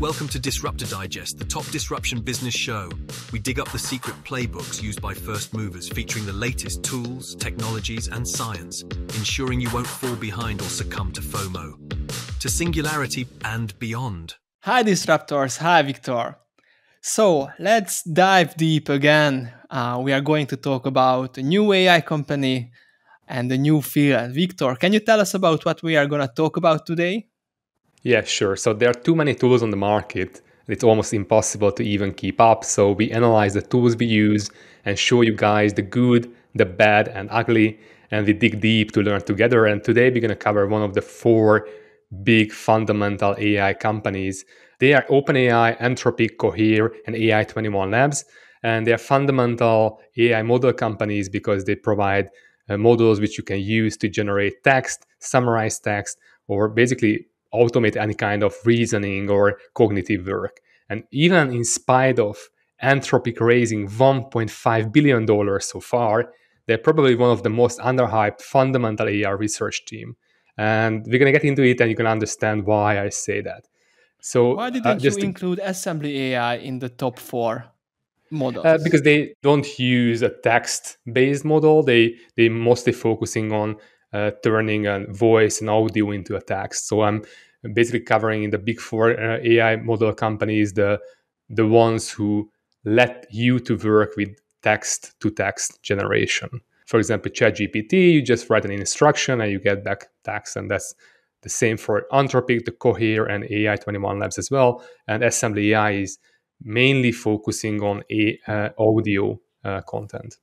Welcome to Disruptor Digest, the top disruption business show. We dig up the secret playbooks used by first movers, featuring the latest tools, technologies, and science, ensuring you won't fall behind or succumb to FOMO, to singularity and beyond. Hi, Disruptors. Hi, Victor. So let's dive deep again. Uh, we are going to talk about a new AI company and a new field. Victor, can you tell us about what we are going to talk about today? Yeah, sure. So there are too many tools on the market. It's almost impossible to even keep up. So we analyze the tools we use and show you guys the good, the bad, and ugly. And we dig deep to learn together. And today we're going to cover one of the four big fundamental AI companies. They are OpenAI, Anthropic, Cohere, and AI21 Labs. And they are fundamental AI model companies because they provide uh, models which you can use to generate text, summarize text, or basically automate any kind of reasoning or cognitive work. And even in spite of Anthropic raising $1.5 billion so far, they're probably one of the most underhyped fundamental AI research team. And we're going to get into it and you can understand why I say that. So why didn't uh, you to, include Assembly AI in the top four models? Uh, because they don't use a text-based model. They they mostly focusing on uh, turning a voice and audio into a text. So I'm basically covering in the big four uh, AI model companies the the ones who let you to work with text to text generation. For example, ChatGPT, you just write an instruction and you get back text, and that's the same for Anthropic, the Cohere, and AI21 Labs as well. And Assembly AI is mainly focusing on a, uh, audio uh, content.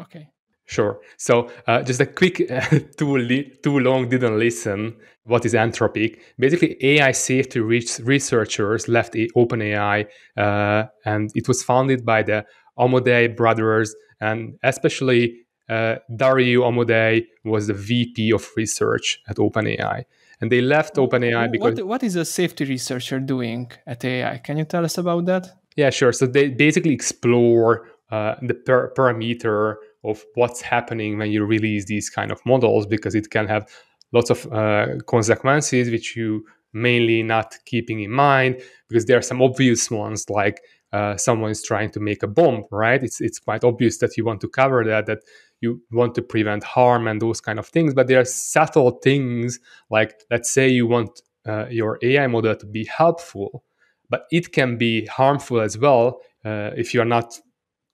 Okay. Sure. So uh, just a quick, uh, too, li- too long didn't listen. What is Anthropic? Basically, AI safety researchers left OpenAI, uh, and it was founded by the Amodei brothers, and especially uh, Dario Amodei was the VP of research at OpenAI. And they left OpenAI because. What, what is a safety researcher doing at AI? Can you tell us about that? Yeah, sure. So they basically explore uh, the per- parameter of what's happening when you release these kind of models because it can have lots of uh, consequences which you mainly not keeping in mind because there are some obvious ones like uh, someone is trying to make a bomb right? It's it's quite obvious that you want to cover that that you want to prevent harm and those kind of things but there are subtle things like let's say you want uh, your ai model to be helpful but it can be harmful as well uh, if you're not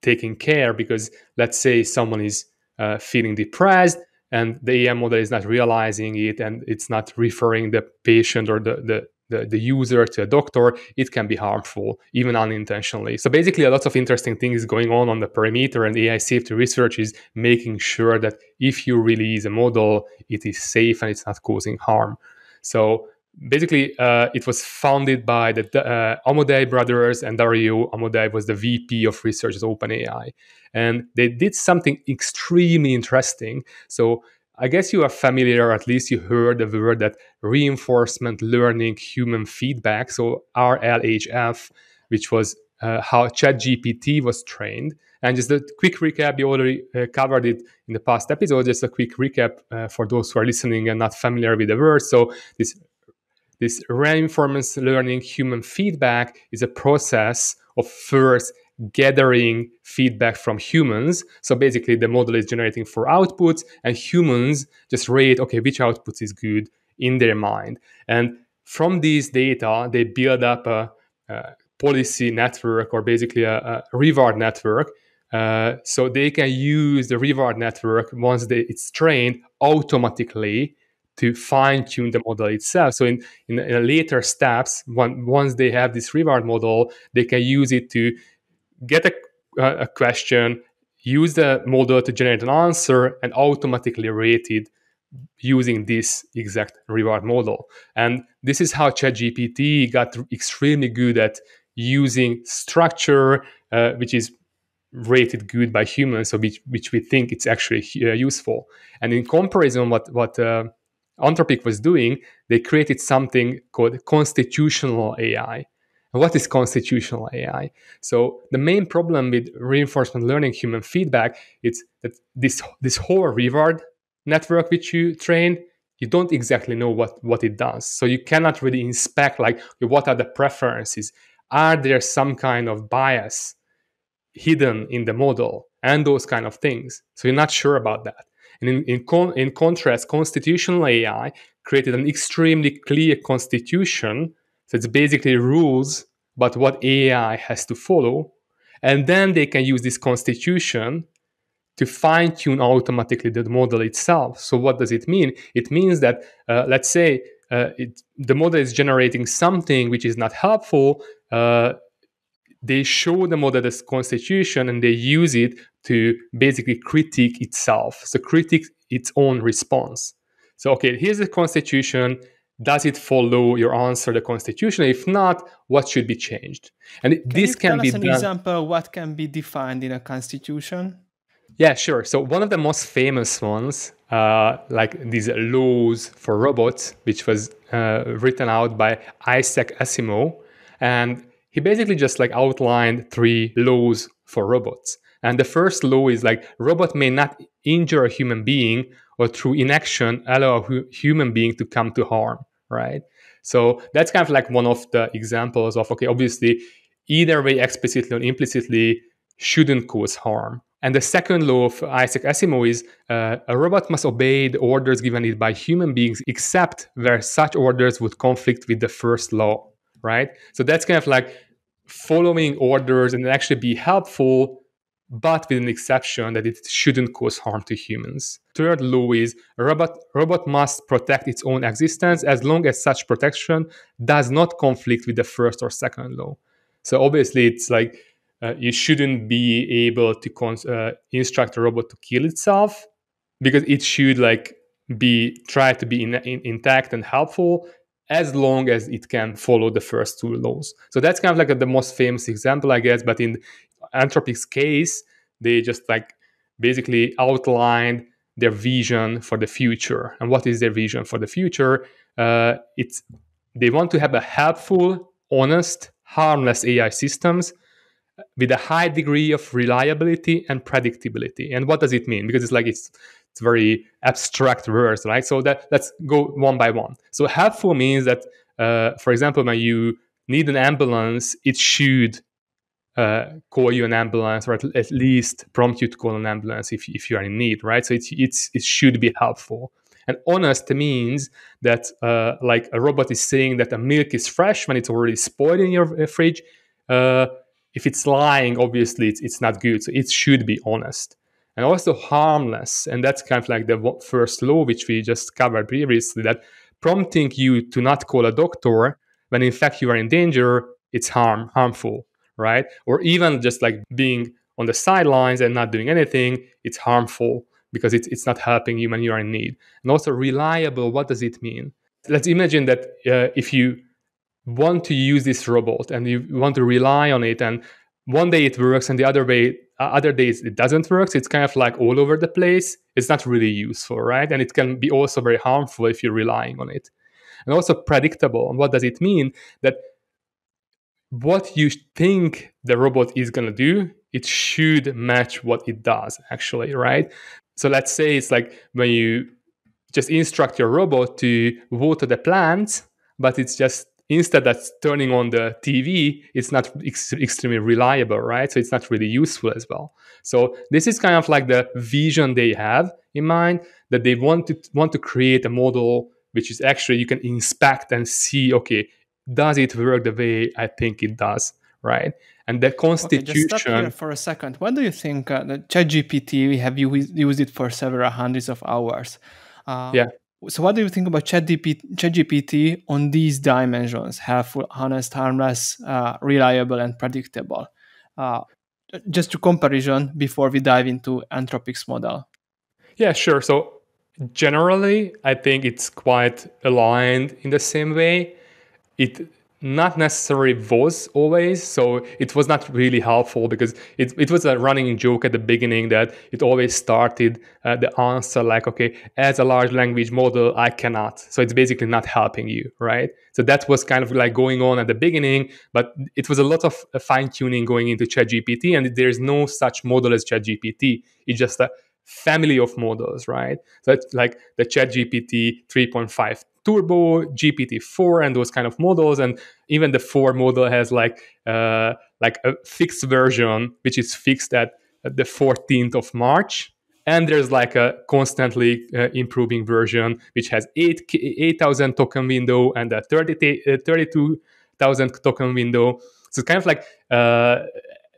taking care because let's say someone is uh, feeling depressed and the AI model is not realizing it and it's not referring the patient or the, the, the, the, user to a doctor, it can be harmful, even unintentionally. So basically, a lot of interesting things going on on the perimeter, and AI safety research is making sure that if you release a model, it is safe and it's not causing harm. So basically uh, it was founded by the uh, Amodei brothers and Dario Amodei was the VP of research at OpenAI and they did something extremely interesting so I guess you are familiar at least you heard the word that reinforcement learning human feedback so RLHF which was uh, how ChatGPT was trained and just a quick recap, you already uh, covered it in the past episode. Just a quick recap uh, for those who are listening and not familiar with the word. So, this this reinforcement learning human feedback is a process of first gathering feedback from humans. So basically, the model is generating four outputs, and humans just rate, okay, which outputs is good in their mind. And from these data, they build up a, a policy network or basically a, a reward network. Uh, so they can use the reward network once they, it's trained automatically to fine tune the model itself. So in, in, in later steps, one, once they have this reward model, they can use it to get a, a question, use the model to generate an answer, and automatically rate it using this exact reward model. And this is how ChatGPT got extremely good at using structure, uh, which is rated good by humans, so which, which we think it's actually uh, useful. And in comparison, what what uh, Anthropic was doing, they created something called constitutional AI. And what is constitutional AI? So the main problem with reinforcement learning human feedback is that this this whole reward network which you train, you don't exactly know what what it does. So you cannot really inspect like what are the preferences? Are there some kind of bias hidden in the model? And those kind of things. So you're not sure about that and in, in, con- in contrast constitutional ai created an extremely clear constitution so it's basically rules about what ai has to follow and then they can use this constitution to fine tune automatically the model itself. So, what does it mean? It means that, uh, let's say, uh, it, the model is generating something which is not helpful. Uh, they show the model this constitution and they use it to basically critique itself. So, critique its own response. So, okay, here's the constitution. Does it follow your answer, the constitution? If not, what should be changed? And can this can be us an done. example what can be defined in a constitution? Yeah, sure. So one of the most famous ones, uh, like these laws for robots, which was uh, written out by Isaac Asimov, and he basically just like outlined three laws for robots. And the first law is like robot may not injure a human being or through inaction allow a hu- human being to come to harm, right? So that's kind of like one of the examples of okay, obviously either way explicitly or implicitly shouldn't cause harm and the second law of Isaac Asimov is uh, a robot must obey the orders given it by human beings, except where such orders would conflict with the first law, right? So that's kind of like following orders and actually be helpful, but with an exception that it shouldn't cause harm to humans. Third law is a robot, robot must protect its own existence as long as such protection does not conflict with the first or second law. So obviously, it's like uh, you shouldn't be able to cons- uh, instruct a robot to kill itself because it should like be try to be in, in, intact and helpful as long as it can follow the first two laws. So that's kind of like a, the most famous example, I guess. But in Anthropic's case, they just like basically outlined their vision for the future. And what is their vision for the future? Uh, it's they want to have a helpful, honest, harmless AI systems with a high degree of reliability and predictability. And what does it mean? Because it's like it's it's very abstract words, right? So that let's go one by one. So helpful means that, uh, for example, when you need an ambulance, it should uh, call you an ambulance or at, least prompt you to call an ambulance if, if you are in need, right? So it's, it's it should be helpful. And honest means that uh, like a robot is saying that a milk is fresh when it's already spoiled in your uh, fridge. Uh, if it's lying, obviously it's, it's not good. So it should be honest and also harmless. And that's kind of like the first law, which we just covered previously, that prompting you to not call a doctor when in fact you are in danger, it's harm harmful, right? Or even just like being on the sidelines and not doing anything, it's harmful because it's, it's not helping you when you are in need. And also reliable, what does it mean? Let's imagine that uh, if you want to use this robot and you want to rely on it and one day it works and the other way other days it doesn't work so it's kind of like all over the place. It's not really useful right? And it can be also very harmful if you're relying on it. And also predictable. And what does it mean? That what you think the robot is going to do it should match what it does actually right? So let's say it's like when you just instruct your robot to water the plants but it's just instead that's turning on the tv it's not ex- extremely reliable right? So it's not really useful as well. So this is kind of like the vision they have in mind that they want to want to create a model which is actually you can inspect and see okay does it work the way i think it does right? And the constitution okay, just stop here for a second. What do you think uh, the ChatGPT we have used, used it for several hundreds of hours. Uh, yeah so what do you think about ChatGPT, ChatGPT on these dimensions helpful honest harmless uh, reliable and predictable? Uh, just to comparison before we dive into anthropic's model. Yeah sure. So generally i think it's quite aligned in the same way. It not necessarily was always so it was not really helpful because it, it was a running joke at the beginning that it always started uh, the answer like okay as a large language model i cannot. So it's basically not helping you right? So that was kind of like going on at the beginning but it was a lot of uh, fine tuning going into chat gpt and there's no such model as chat gpt it's just a family of models, right? So it's like the ChatGPT 3.5 Turbo, GPT-4, and those kind of models, and even the 4 model has like uh, like a fixed version, which is fixed at, the 14th of March, and there's like a constantly uh, improving version which has 8 8000 token window and a 30 uh, 32000 token window. So it's kind of like uh,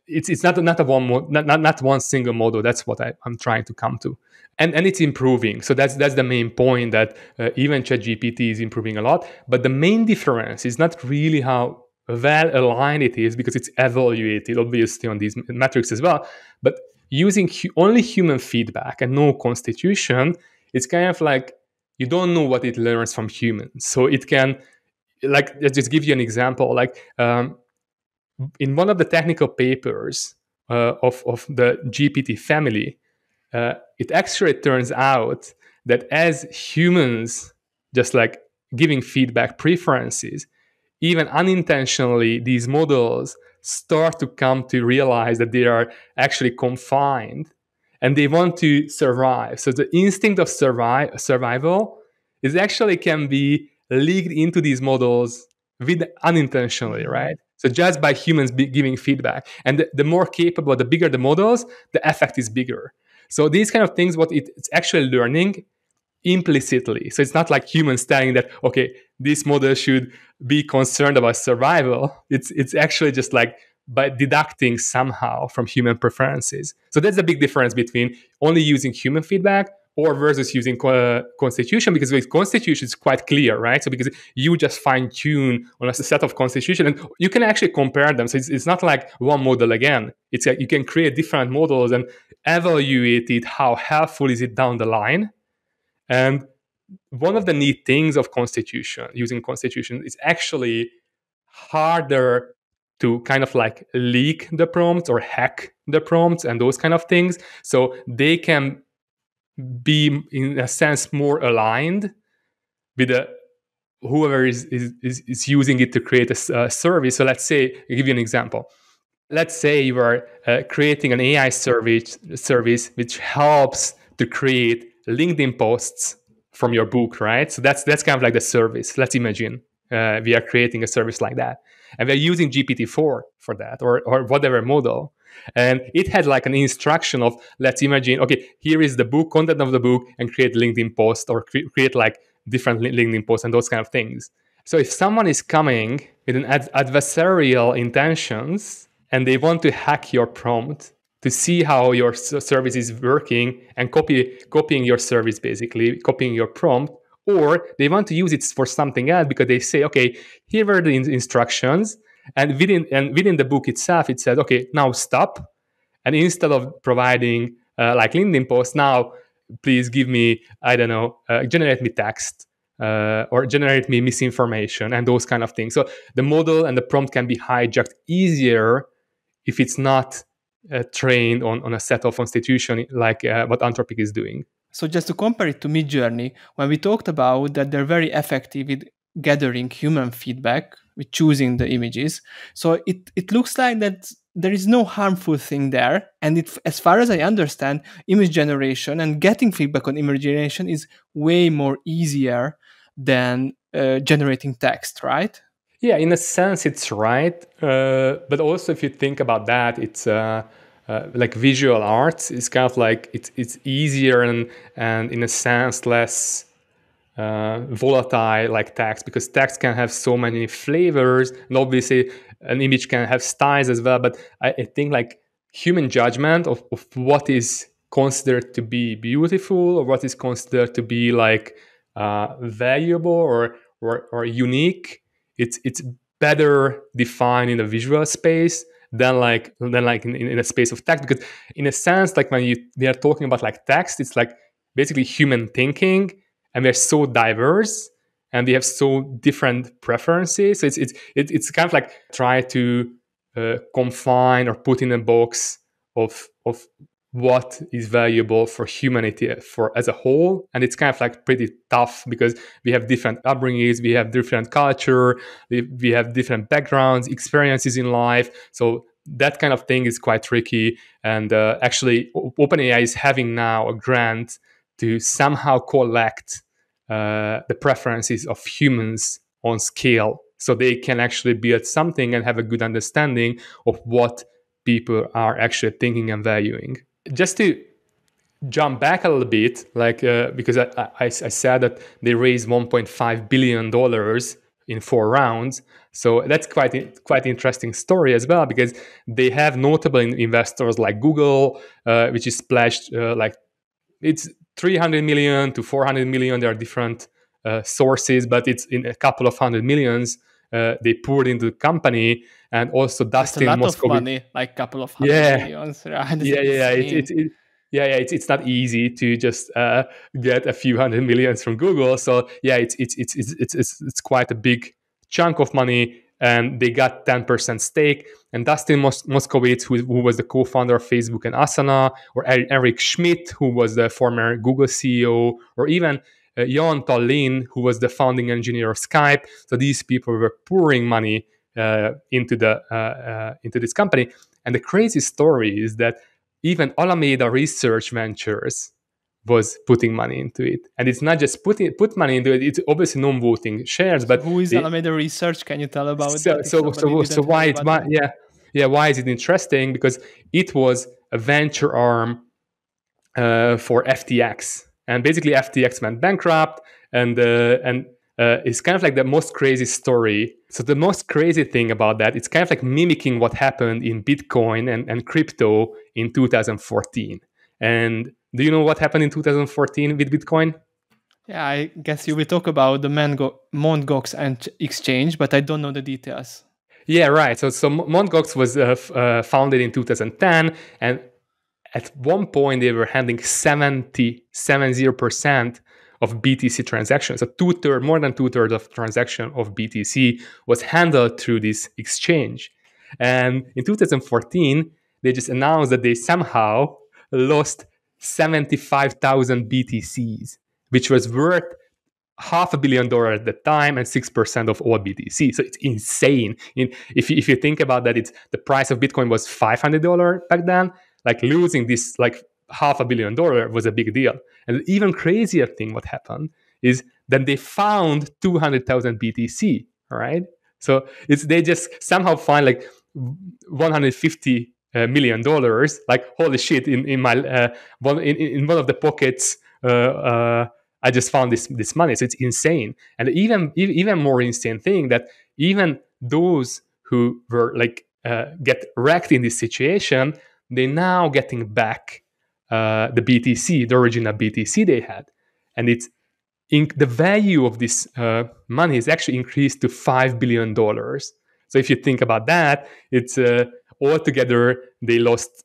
it's it's not not a one mo- not, not not one single model. That's what I, am trying to come to, and and it's improving. So that's that's the main point that uh, even ChatGPT is improving a lot. But the main difference is not really how well aligned it is because it's evaluated obviously on these metrics as well. But using hu- only human feedback and no constitution, it's kind of like you don't know what it learns from humans. So it can like just give you an example like um, in one of the technical papers uh, of, of the GPT family, uh, it actually turns out that as humans, just like giving feedback preferences, even unintentionally, these models start to come to realize that they are actually confined and they want to survive. So the instinct of survive, survival is actually can be leaked into these models with unintentionally, right? So just by humans giving feedback, and the, the, more capable, the bigger the models, the effect is bigger. So these kind of things, what it, it's actually learning implicitly. So it's not like humans telling that okay, this model should be concerned about survival. It's it's actually just like by deducting somehow from human preferences. So that's the big difference between only using human feedback or versus using uh, constitution because with constitution it's quite clear right? So because you just fine tune on a set of constitution and you can actually compare them. So it's, it's not like one model again. It's like you can create different models and evaluate it how helpful is it down the line. And one of the neat things of constitution using constitution is actually harder to kind of like leak the prompts or hack the prompts and those kind of things. So they can be in a sense more aligned with the whoever is, is, is using it to create a, a service. So let's say, I'll give you an example. Let's say you are uh, creating an AI service, service which helps to create LinkedIn posts from your book, right? So that's that's kind of like the service. Let's imagine uh, we are creating a service like that, and we're using GPT-4 for that, or or whatever model. And it had like an instruction of let's imagine, okay, here is the book, content of the book, and create LinkedIn post or cre- create like different LinkedIn posts and those kind of things. So if someone is coming with an ad- adversarial intentions and they want to hack your prompt to see how your service is working and copy copying your service basically, copying your prompt, or they want to use it for something else because they say, okay, here are the in- instructions and within and within the book itself it says okay now stop. And instead of providing uh, like linkedin post now please give me i don't know uh, generate me text uh, or generate me misinformation and those kind of things. So the model and the prompt can be hijacked easier if it's not uh, trained on, on a set of constitution like uh, what anthropic is doing. So just to compare it to midjourney when we talked about that they're very effective with gathering human feedback with choosing the images. So it, it looks like that there is no harmful thing there. And it, as far as I understand, image generation and getting feedback on image generation is way more easier than uh, generating text, right? Yeah, in a sense, it's right. Uh, but also, if you think about that, it's uh, uh, like visual arts is kind of like it's it's easier and and in a sense less uh, volatile like text because text can have so many flavors and obviously an image can have styles as well but i, I think like human judgment of, of what is considered to be beautiful or what is considered to be like uh, valuable or, or or unique it's it's better defined in the visual space than like than like in, in a space of text because in a sense like when you they are talking about like text it's like basically human thinking and they're so diverse and they have so different preferences. So it's it's it's kind of like try to uh, confine or put in a box of of what is valuable for humanity for as a whole and it's kind of like pretty tough because we have different upbringings we have different culture we, we have different backgrounds experiences in life so that kind of thing is quite tricky. And uh, actually, OpenAI is having now a grant to somehow collect uh, the preferences of humans on scale so they can actually build something and have a good understanding of what people are actually thinking and valuing. Just to jump back a little bit, like uh, because I, I, I, said that they raised 1.5 billion dollars in four rounds, so that's quite quite interesting story as well because they have notable investors like Google, uh, which is splashed uh, like it's 300 million to 400 million. There are different uh, sources, but it's in a couple of hundred millions. Uh, they poured into the company, and also Dustin That's a lot of money, like a couple of hundred yeah. millions, right? yeah, yeah, yeah. It, it, it, yeah, yeah. It's, it's not easy to just uh, get a few hundred millions from Google. So yeah, it's it's it's it's it's, it's quite a big chunk of money and they got 10% stake. And Dustin Mos- Moskovitz, who, who, was the co-founder of Facebook and Asana, or Eric Schmidt, who was the former Google CEO, or even uh, Jaan Tallinn, who was the founding engineer of Skype. So these people were pouring money uh, into the uh, uh into this company. And the crazy story is that even Alameda Research Ventures was putting money into it. And it's not just putting put money into it, it's obviously non-voting shares. But who is the, Alameda Research? Can you tell about so, that? So so so why it why, yeah. Yeah, why is it interesting? Because it was a venture arm uh, for FTX. And basically FTX went bankrupt and uh, and uh, it's kind of like the most crazy story. So the most crazy thing about that, it's kind of like mimicking what happened in Bitcoin and, and crypto in 2014. And do you know what happened in 2014 with Bitcoin? Yeah, I guess you will talk about the Mongo- Mt. Gox exchange, but I don't know the details. Yeah, right. So, so Mt. Gox was uh, uh, founded in 2010, and at one point they were handling 70, 70% of BTC transactions. So two third, more than two thirds of transaction of BTC was handled through this exchange. And in 2014, they just announced that they somehow lost 75,000 BTCs, which was worth half a billion dollars at the time and 6% of all BTC. So it's insane. In, if, you, if you think about that, it's the price of Bitcoin was $500 back then. Like losing this like half a billion dollar was a big deal. And the even crazier thing what happened is that they found 200,000 BTC, right? So it's they just somehow find like 150 uh, million dollars like holy shit in in my uh, one in, in one of the pockets uh, uh, i just found this this money. So it's insane. And even even more insane thing that even those who were like uh, get wrecked in this situation they now getting back uh, the btc the original btc they had. And it's in, the value of this money is actually increased to five billion dollars. So if you think about that it's altogether they lost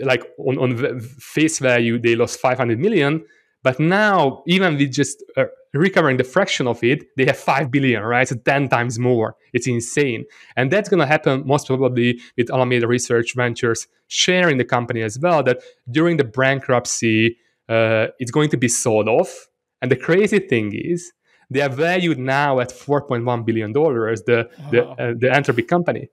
like on, on face value they lost 500 million. But now even with just uh, recovering the fraction of it they have 5 billion right? So 10 times more. It's insane. And that's going to happen most probably with alameda research ventures sharing the company as well that during the bankruptcy uh, it's going to be sold off. And the crazy thing is they are valued now at 4.1 billion dollars the wow. the, uh, the Anthropic company.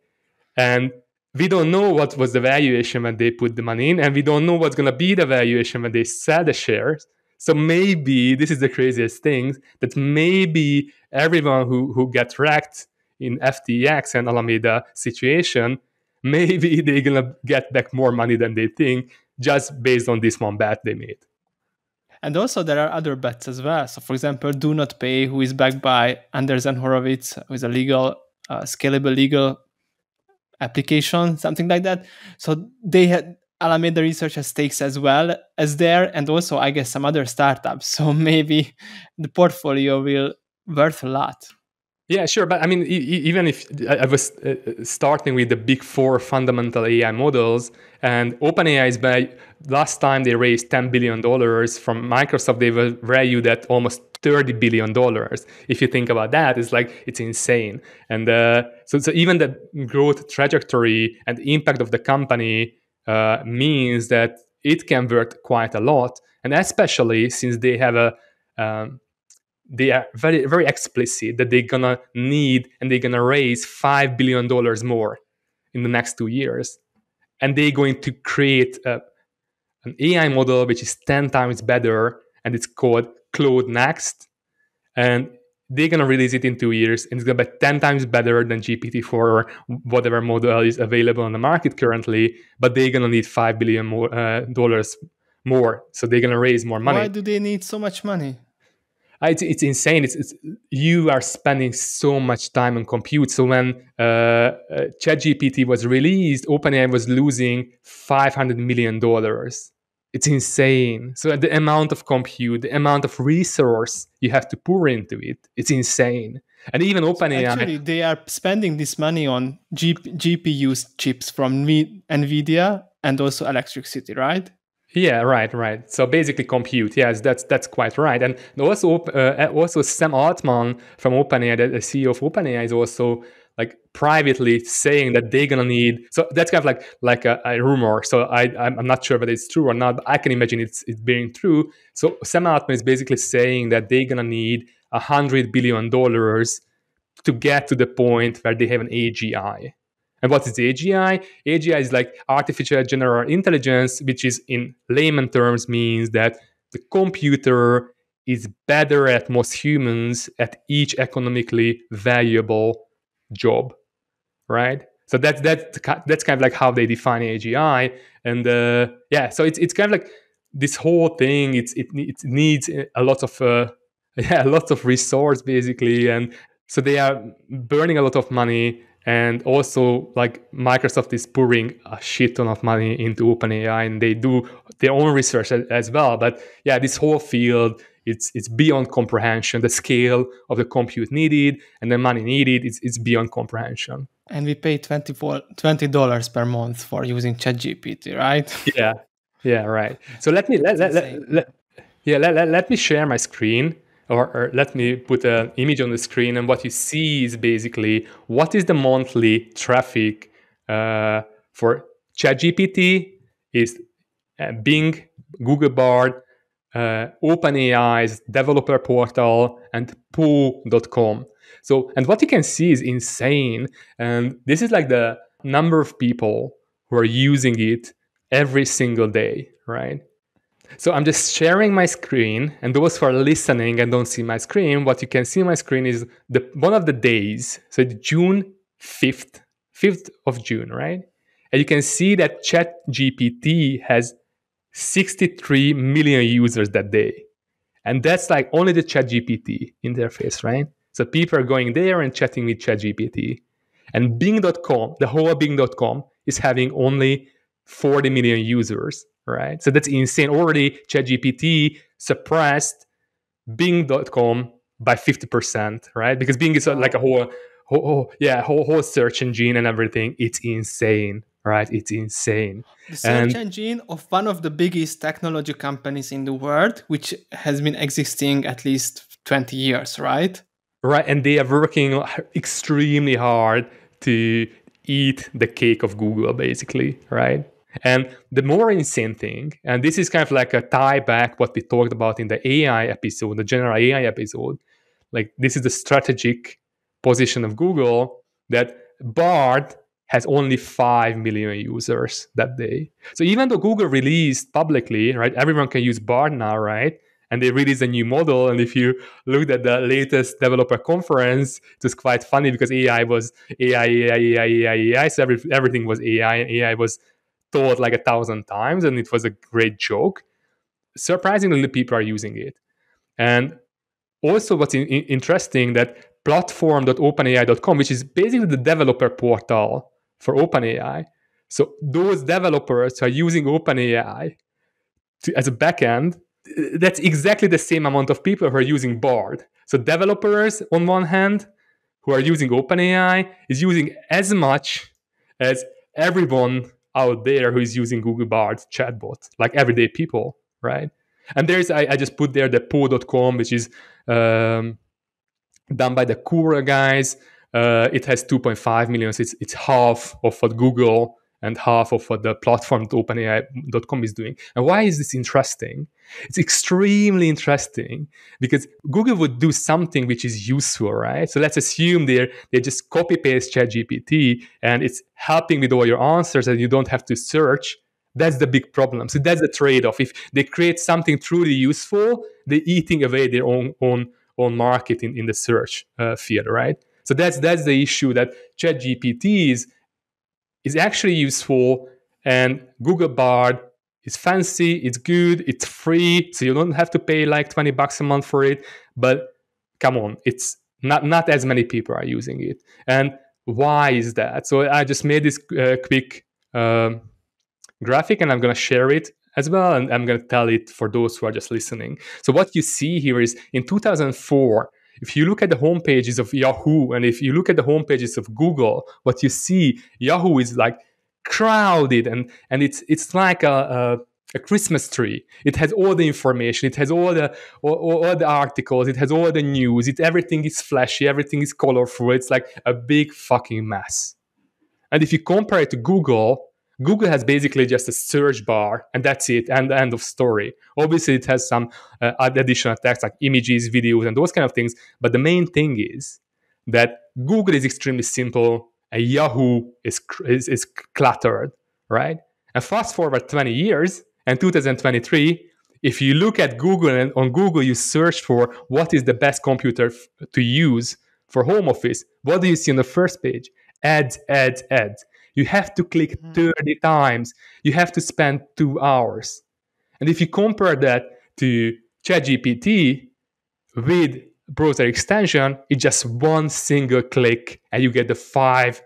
And we don't know what was the valuation when they put the money in, and we don't know what's going to be the valuation when they sell the shares. So maybe this is the craziest thing that maybe everyone who who gets wrecked in FTX and Alameda situation, maybe they're gonna get back more money than they think just based on this one bet they made. And also there are other bets as well. So for example, Do Not Pay, who is backed by Andreessen Horowitz, who is a legal, uh, scalable legal application, something like that. So they had Alameda Research has stakes as well as there, and also I guess some other startups. So maybe the portfolio will worth a lot. Yeah, sure. But I mean, even if I was uh, starting with the big four fundamental AI models, and OpenAI is by last time they raised $10 billion from Microsoft, they were valued at almost $30 billion. If you think about that, it's like, it's insane. And uh, so, so even the growth trajectory and impact of the company uh, means that it can work quite a lot. And especially since they have a, um, they are very very explicit that they're gonna need and they're gonna raise five billion dollars more in the next two years. And they're going to create a, an AI model which is 10 times better, and it's called Claude Next. And they're going to release it in two years, and it's to be 10 times better than GPT-4 or whatever model is available on the market currently, but they're going to need 5 billion more, uh, dollars more. So they're going to raise more money. Why do they need so much money? Uh, it's, it's insane. It's, it's you are spending so much time on compute. So when uh, uh, ChatGPT was released, OpenAI was losing 500 million dollars. It's insane. So the amount of compute, the amount of resource you have to pour into it, it's insane. And even OpenAI. Actually, they are spending this money on G- GPU chips from NVIDIA and also Electric City, right? Yeah, right, right. So basically, compute. Yes, that's that's quite right. And also, uh, also Sam Altman from OpenAI, the CEO of OpenAI, is also like privately saying that they're gonna need. So that's kind of like like a, a rumor. So I I'm not sure whether it's true or not, but I can imagine it's it's being true. So Sam Altman is basically saying that they're gonna need a hundred billion dollars to get to the point where they have an AGI. And what is AGI? AGI is like artificial general intelligence, which is in layman terms means that the computer is better at most humans at each economically valuable job, right? So that's that's that's kind of like how they define AGI, and uh, yeah, so it's it's kind of like this whole thing. It's it it needs a lot of uh, yeah, a lot of resource basically, and so they are burning a lot of money and also like microsoft is pouring a shit ton of money into openai and they do their own research as well. But yeah this whole field it's it's beyond comprehension. The scale of the compute needed and the money needed it's, it's beyond comprehension. And we pay 24 $20 per month for using chatgpt right? Yeah. Yeah right. So let me let, let, let, let, yeah let, let, let me share my screen or, or, let me put an image on the screen and what you see is basically what is the monthly traffic uh, for ChatGPT is uh, Bing, Google Bard, uh, OpenAI's developer portal, and Poe.com. So, and what you can see is insane. And this is like the number of people who are using it every single day, right? So I'm just sharing my screen, and those who are listening and don't see my screen, what you can see on my screen is the one of the days. So June 5th, 5th of June, right? And you can see that ChatGPT has 63 million users that day. And that's like only the ChatGPT interface, right? So people are going there and chatting with ChatGPT. And Bing.com, the whole Bing.com, is having only 40 million users right? So that's insane. Already, ChatGPT suppressed Bing.com by 50%, right? Because Bing is uh, like a whole, whole, whole, yeah, whole, whole search engine and everything. It's insane, right? It's insane. The search and, engine of one of the biggest technology companies in the world, which has been existing at least 20 years, right? Right. And they are working extremely hard to eat the cake of Google, basically, right? And the more insane thing, and this is kind of like a tie back what we talked about in the AI episode, the general AI episode, like this is the strategic position of Google that Bard has only 5 million users that day. So even though Google released publicly, right, everyone can use Bard now, right? And they released a new model. And if you looked at the latest developer conference, it was quite funny because AI was AI, AI, AI, AI, AI. So every, everything was AI, and AI was thought like a thousand times and it was a great joke. Surprisingly people are using it. And also what's in, in, interesting that platform.openai.com which is basically the developer portal for openai. So those developers are using openai to, as a backend. That's exactly the same amount of people who are using bard. So developers on one hand who are using openai is using as much as everyone out there who is using Google Bard chatbot, like everyday people, right? And there's, I, I just put there the Poe.com, which is um, done by the Quora guys. Uh, it has 2.5 million. So it's, it's half of what Google and half of what the platform OpenAI.com is doing. And why is this interesting? It's extremely interesting because Google would do something which is useful, right? So let's assume they they just copy paste ChatGPT and it's helping with all your answers and you don't have to search. That's the big problem. So that's the trade-off. If they create something truly useful, they're eating away their own own own market in, in the search uh, field, right? So that's that's the issue that ChatGPT is is actually useful and Google Bard is fancy, it's good, it's free, so you don't have to pay like 20 bucks a month for it. But come on, it's not not as many people are using it. And why is that? So I just made this uh, quick um, graphic and I'm going to share it as well. And I'm going to tell it for those who are just listening. So what you see here is in 2004, if you look at the home pages of Yahoo and if you look at the home pages of Google, what you see, Yahoo is like crowded and and it's it's like a, a, a Christmas tree. It has all the information. It has all the all, all, the articles. It has all the news. It everything is flashy. Everything is colorful. It's like a big fucking mess. And if you compare it to Google, Google has basically just a search bar, and that's it, and end of story. Obviously, it has some uh, additional text like images, videos, and those kind of things. But the main thing is that Google is extremely simple, and Yahoo is, is, is cluttered, right? And fast forward 20 years, and 2023, if you look at Google and on Google you search for what is the best computer f- to use for home office, what do you see on the first page? Ads, ads, ads. You have to click hmm. 30 times. You have to spend two hours. And if you compare that to ChatGPT with browser extension, it's just one single click and you get the five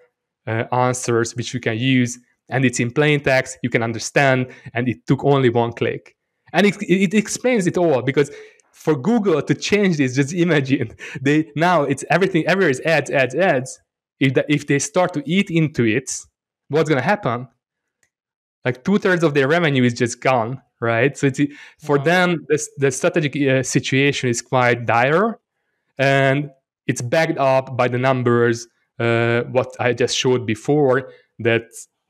uh, answers which you can use. And it's in plain text, you can understand, and it took only one click. And it, it explains it all because for Google to change this, just imagine they now it's everything everywhere is ads, ads, ads. If, the, if they start to eat into it, what's going to happen? Like two thirds of their revenue is just gone, right? So it's, for wow. them, this, the strategic uh, situation is quite dire, and it's backed up by the numbers. Uh, what I just showed before. That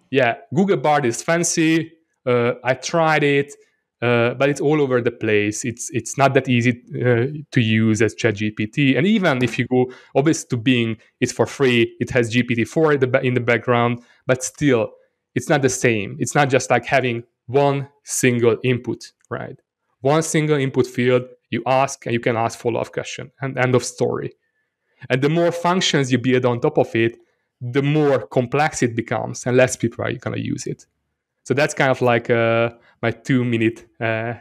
yeah, Google Bard is fancy. Uh, I tried it. Uh, but it's all over the place. It's it's not that easy uh, to use as ChatGPT. And even if you go, obviously to Bing, it's for free. It has GPT-4 in the background, but still, it's not the same. It's not just like having one single input, right? One single input field. You ask, and you can ask follow-up question, and end of story. And the more functions you build on top of it, the more complex it becomes, and less people are going to use it. So that's kind of like uh, my two minute uh,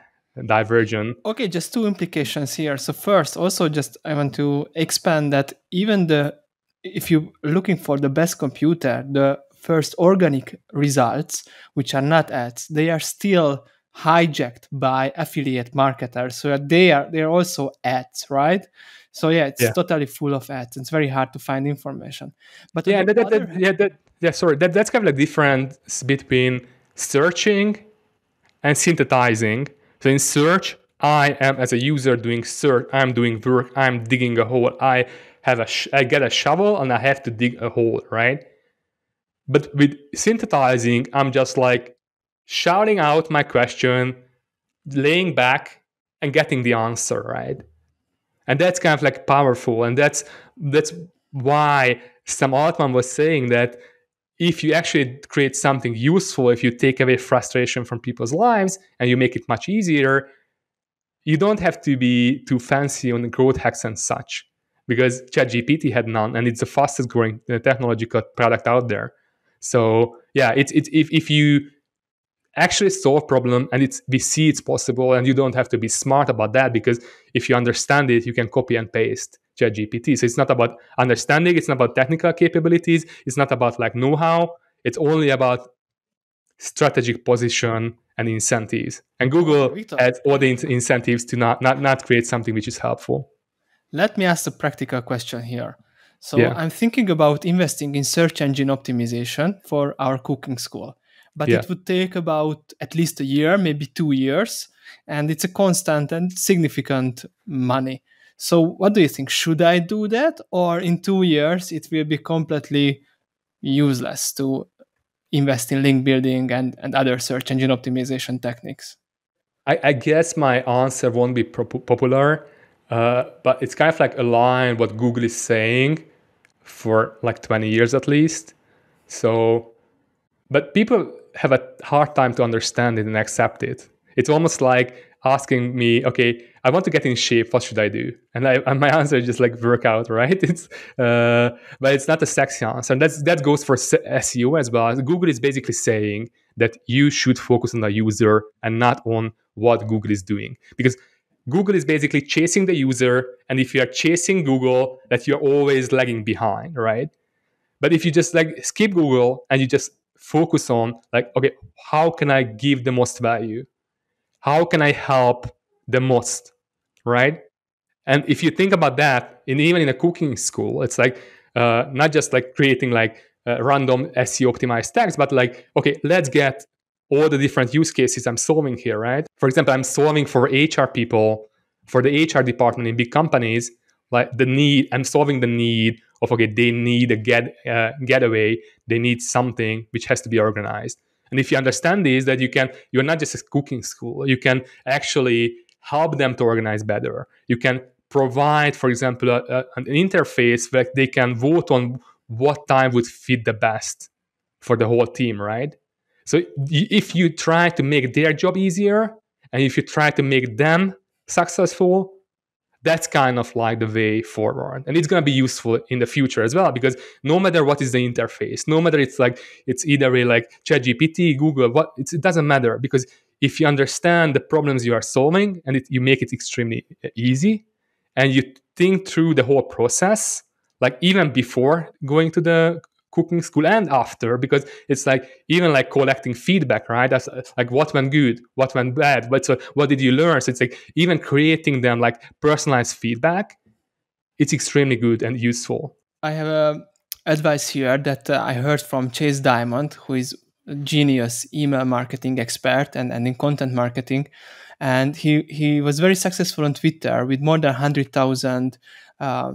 diversion. Okay, just two implications here. So first, also just I want to expand that even the if you're looking for the best computer, the first organic results, which are not ads, they are still hijacked by affiliate marketers. So they are they're also ads, right? So yeah, it's yeah. totally full of ads. It's very hard to find information. But yeah, that, that, that, yeah, that, yeah, sorry, that, that's kind of like difference between searching and synthesizing. So in search, I am as a user doing search. I'm doing work. I'm digging a hole. I have a sh- I get a shovel and I have to dig a hole, right? But with synthesizing, I'm just like shouting out my question, laying back, and getting the answer, right? And that's kind of like powerful, and that's that's why Sam Altman was saying that if you actually create something useful, if you take away frustration from people's lives and you make it much easier, you don't have to be too fancy on growth hacks and such because ChatGPT had none and it's the fastest growing uh, technological product out there. So yeah, it's, it's if, if you actually solve problem and it's we see it's possible and you don't have to be smart about that because if you understand it, you can copy and paste. ChatGPT. So it's not about understanding, it's not about technical capabilities, it's not about like know-how. It's only about strategic position and incentives. And Google has all the in- incentives to not, not not create something which is helpful. Let me ask a practical question here. So yeah. I'm thinking about investing in search engine optimization for our cooking school. But yeah. it would take about at least a year, maybe two years, and it's a constant and significant money. So, what do you think? Should I do that, or in two years it will be completely useless to invest in link building and, and other search engine optimization techniques? I, I guess my answer won't be pro- popular, uh, but it's kind of like aligned what Google is saying for like 20 years at least. So, but people have a hard time to understand it and accept it. It's almost like asking me, okay, I want to get in shape. What should I do? And, I, and my answer is just like workout, right? It's, uh, but it's not a sexy answer. And that's, that goes for SEO as well. Google is basically saying that you should focus on the user and not on what Google is doing. Because Google is basically chasing the user. And if you are chasing Google, that you're always lagging behind, right? But if you just like skip Google and you just focus on like, okay, how can I give the most value? How can I help the most? Right. And if you think about that, and even in a cooking school, it's like uh, not just like creating like uh, random SEO optimized tags, but like, okay, let's get all the different use cases I'm solving here, right? For example, I'm solving for HR people, for the HR department in big companies, like the need, I'm solving the need of, okay, they need a get, uh, getaway, they need something which has to be organized. And if you understand this, that you can, you're not just a cooking school, you can actually help them to organize better. You can provide, for example, a, a, an interface where they can vote on what time would fit the best for the whole team, right? So if you try to make their job easier and if you try to make them successful, that's kind of like the way forward. And it's going to be useful in the future as well because no matter what is the interface, no matter it's like it's either a like ChatGPT, Google, what it doesn't matter because if you understand the problems you are solving and it, you make it extremely uh, easy and you think through the whole process, like even before going to the cooking school and after because it's like even like collecting feedback right? That's like what went good what went bad but so what did you learn? So it's like even creating them like personalized feedback it's extremely good and useful. I have a advice here that uh, i heard from Chase Dimond who is genius email marketing expert and, and in content marketing. And he he was very successful on twitter with more than 100000 uh,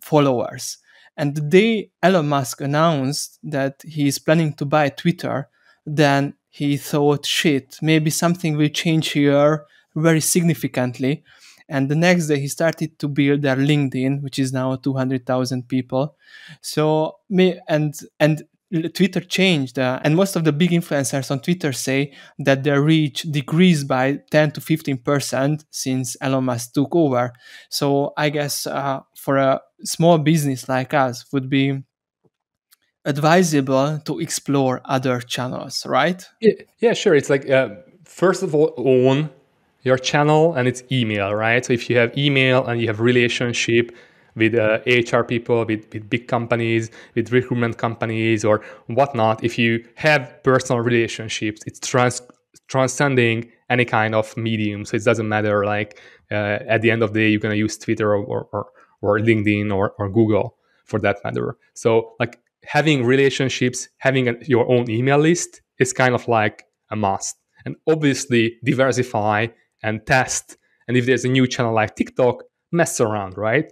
followers and the day Elon Musk announced that he is planning to buy Twitter, then he thought, shit, maybe something will change here very significantly. And the next day, he started to build their LinkedIn, which is now 200,000 people. So, me and and Twitter changed, uh, and most of the big influencers on Twitter say that their reach decreased by 10 to 15 percent since Elon Musk took over. So I guess uh, for a small business like us, would be advisable to explore other channels, right? Yeah, yeah sure. It's like uh, first of all, own your channel and it's email, right? So if you have email and you have relationship with uh, HR people, with, with big companies, with recruitment companies or whatnot, if you have personal relationships, it's trans- transcending any kind of medium. So it doesn't matter. Like uh, at the end of the day, you're gonna use Twitter or or, or LinkedIn or, or Google for that matter. So like having relationships, having a, your own email list is kind of like a must. And obviously diversify and test. And if there's a new channel like TikTok, mess around, right?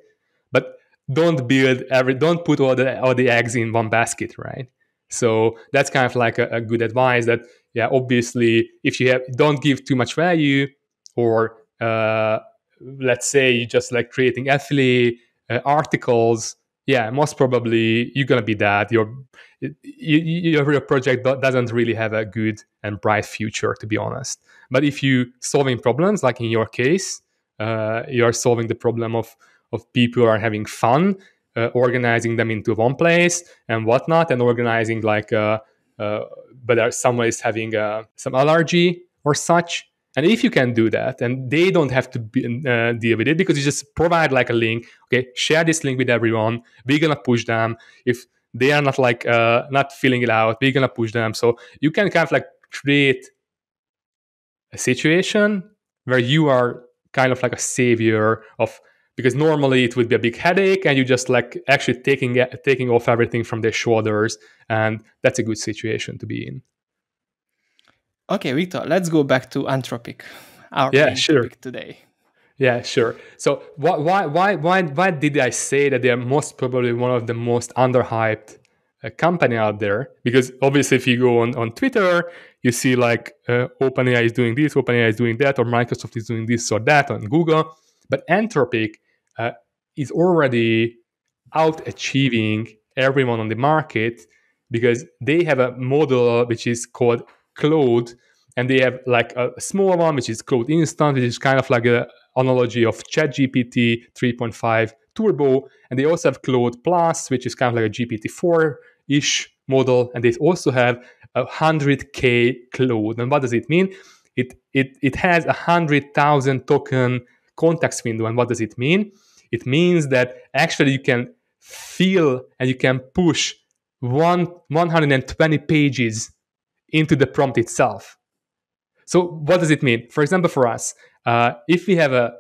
Don't build every don't put all the all the eggs in one basket right? So that's kind of like a, a good advice that yeah obviously if you have don't give too much value or uh, let's say you just like creating affiliate uh, articles yeah most probably you're gonna be that. Your your, your project doesn't really have a good and bright future to be honest. But if you solving problems like in your case uh, you're solving the problem of of people who are having fun, uh, organizing them into one place and whatnot, and organizing like uh, uh, whether someone is having uh, some allergy or such. And if you can do that, and they don't have to be, uh, deal with it because you just provide like a link. Okay, share this link with everyone. We're gonna push them. If they are not like uh, not filling it out, we're gonna push them. So you can kind of like create a situation where you are kind of like a savior of because normally it would be a big headache and you just like actually taking taking off everything from their shoulders and that's a good situation to be in. Okay victor let's go back to anthropic our yeah sure. today. Yeah sure. So why why why why did i say that they're most probably one of the most underhyped a company out there? Because obviously if you go on, on twitter you see like uh, openai is doing this openai is doing that or microsoft is doing this or that on google but anthropic uh, is already out achieving everyone on the market because they have a model which is called Claude, and they have like a small one which is Claude Instant, which is kind of like an analogy of ChatGPT 3.5 Turbo, and they also have Claude Plus, which is kind of like a GPT-4 ish model, and they also have a 100k Claude. And what does it mean? It it it has a hundred thousand token context window, and what does it mean? It means that actually you can feel and you can push one 120 pages into the prompt itself. So what does it mean? For example, for us, uh, if we have a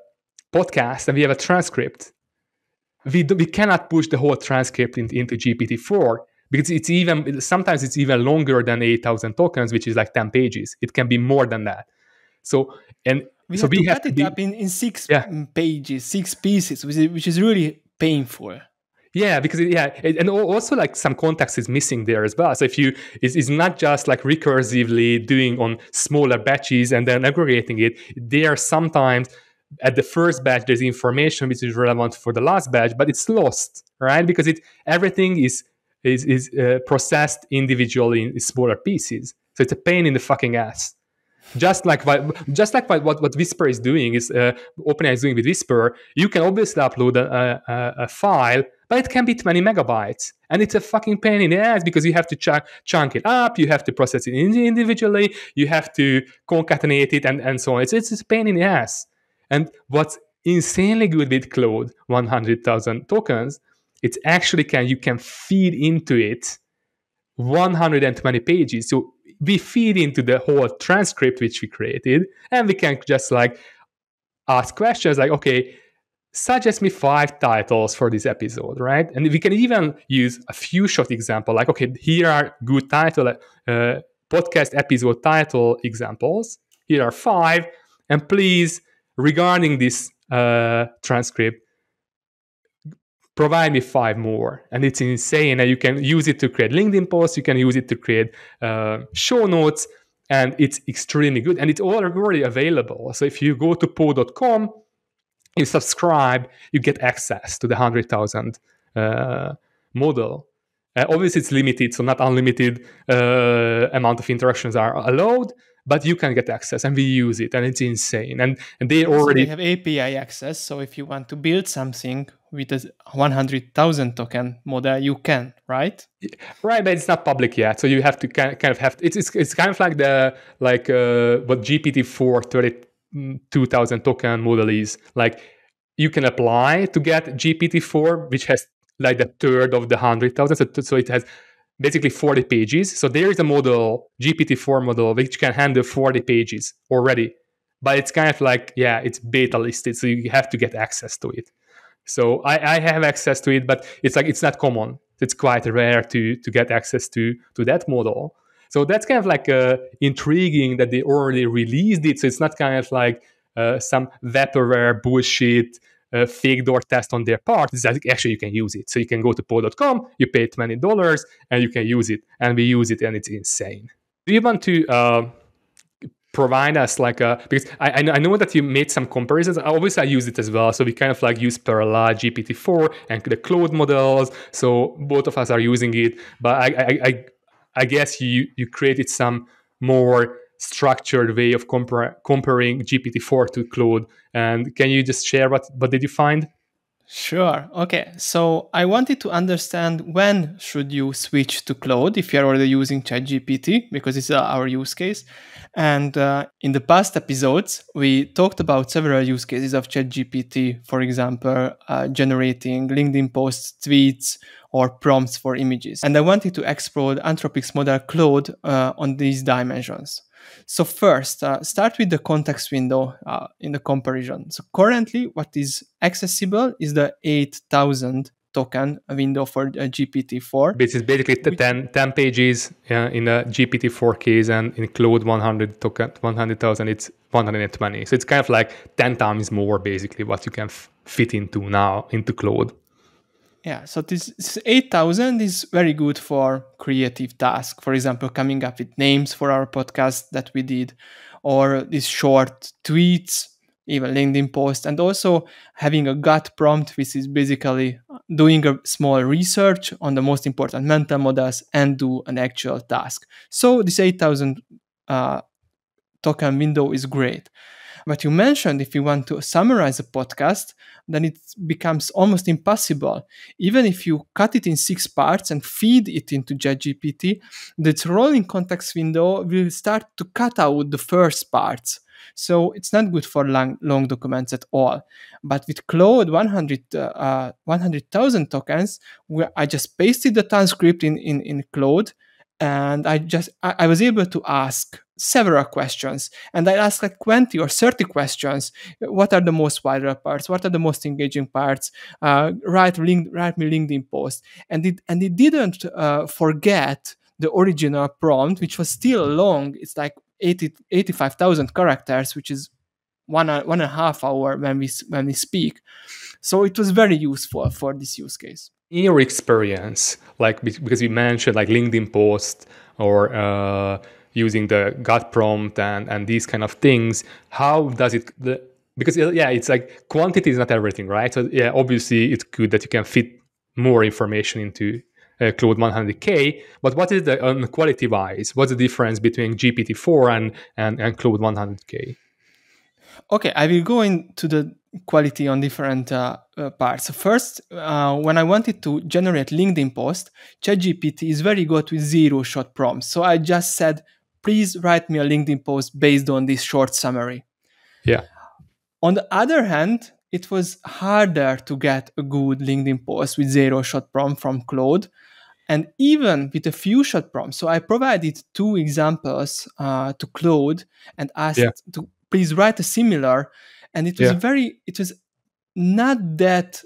podcast and we have a transcript, we, do, we cannot push the whole transcript in, into GPT-4 because it's even sometimes it's even longer than 8,000 tokens, which is like 10 pages. It can be more than that. So and we so have we to have cut it up in, in six Yeah. pages, six pieces, which is, which is really painful. Yeah, because it- yeah, it- and also like some context is missing there as well. So if you it's, it's not just like recursively doing on smaller batches and then aggregating it. There are sometimes at the first batch there's information which is relevant for the last batch, but it's lost, right? Because it everything is is is uh, processed individually in smaller pieces. So it's a pain in the fucking ass just like what just like what, what, whisper is doing is uh, openai is doing with whisper you can obviously upload a, a, a file but it can be 20 megabytes and it's a fucking pain in the ass because you have to ch- chunk it up you have to process it in- individually you have to concatenate it and, and so on it's, it's a pain in the ass and what's insanely good with Claude 100000 tokens it actually can you can feed into it 120 pages. So we feed into the whole transcript which we created, and we can just like ask questions like, okay, suggest me five titles for this episode, right? And we can even use a few shot example, like, okay, here are good title uh, podcast episode title examples. Here are five, and please, regarding this uh, transcript, provide me five more. And it's insane and you can use it to create linkedin posts you can use it to create uh, show notes and it's extremely good. And it's already available. So if you go to Poe.com you subscribe you get access to the 100000 uh, model. Uh, obviously it's limited so not unlimited uh, amount of interactions are allowed but you can get access and we use it and it's insane. And, and they So already they have API access. So if you want to build something with a 100,000 token model, you can, right? Right, but it's not public yet, so you have to kind of have it's it's, it's kind of like the like uh, what GPT four thirty two thousand token model is. Like you can apply to get GPT four, which has like the third of the hundred thousand, so, so it has basically forty pages. So there is a model GPT four model which can handle forty pages already, but it's kind of like yeah, it's beta listed, so you have to get access to it. So I, I have access to it, but it's like it's not common. It's quite rare to to get access to to that model. So that's kind of like uh, intriguing that they already released it. So it's not kind of like uh, some vaporware bullshit uh, fake door test on their part. It's like actually you can use it. So you can go to Poe.com, you pay twenty dollars, and you can use it. And we use it, and it's insane. Do you want to? Uh, provide us like a because I, I know- that you made some comparisons. Obviously, I use it as well. So we kind of like use Parallel GPT-4 and the Claude models. So both of us are using it. But I I, I, I guess you you created some more structured way of compar- comparing GPT-4 to Claude. And can you just share what what did you find? Sure. Okay. So I wanted to understand when should you switch to Claude if you're already using ChatGPT because it's uh, our use case. And uh, in the past episodes, we talked about several use cases of ChatGPT. For example, uh, generating LinkedIn posts, tweets, or prompts for images. And I wanted to explore Anthropic's model Claude uh, on these dimensions. So first, uh, start with the context window uh, in the comparison. So currently, what is accessible is the 8,000 token window for uh, GPT-4. This is basically t- 10, 10 pages uh, in a GPT-4 case, and in Claude 100 token 100,000, it's 120. So it's kind of like 10 times more basically what you can fit into now into Claude. Yeah, so this, this 8000 is very good for creative tasks. For example, coming up with names for our podcast that we did, or these short tweets, even LinkedIn posts, and also having a God prompt, which is basically doing a small research on the most important mental models and do an actual task. So this 8000 uh, token window is great. But you mentioned if you want to summarize a podcast, then it becomes almost impossible. Even if you cut it in six parts and feed it into ChatGPT, the rolling context window will start to cut out the first parts. So it's not good for long, long documents at all. But with Claude 100, uh, 100,000 tokens, where I just pasted the transcript in, in, in Claude and I just I, I, was able to ask several questions and I asked like 20 or 30 questions. What are the most viral parts? What are the most engaging parts? Uh, write link, write me LinkedIn post, and it and it didn't uh, forget the original prompt, which was still long. It's like 80, 85,000 characters, which is one one and a half hour when we when we speak. So it was very useful for this use case in your experience, like because you mentioned like LinkedIn post or uh, using the God prompt and and these kind of things, how does it? The, because yeah, it's like quantity is not everything, right? So yeah, obviously it's good that you can fit more information into uh, Claude 100K. But what is the on quality wise? What's the difference between GPT-4 and and, and Claude 100K? Okay, I will go into the quality on different uh, uh, parts. First, uh, when I wanted to generate LinkedIn post, ChatGPT is very good with zero shot prompts. So I just said, please write me a LinkedIn post based on this short summary. Yeah. On the other hand, it was harder to get a good LinkedIn post with zero shot prompt from Claude. And even with a few shot prompts. So I provided two examples uh, to Claude and asked yeah. to please write a similar and it was yeah. very it was not that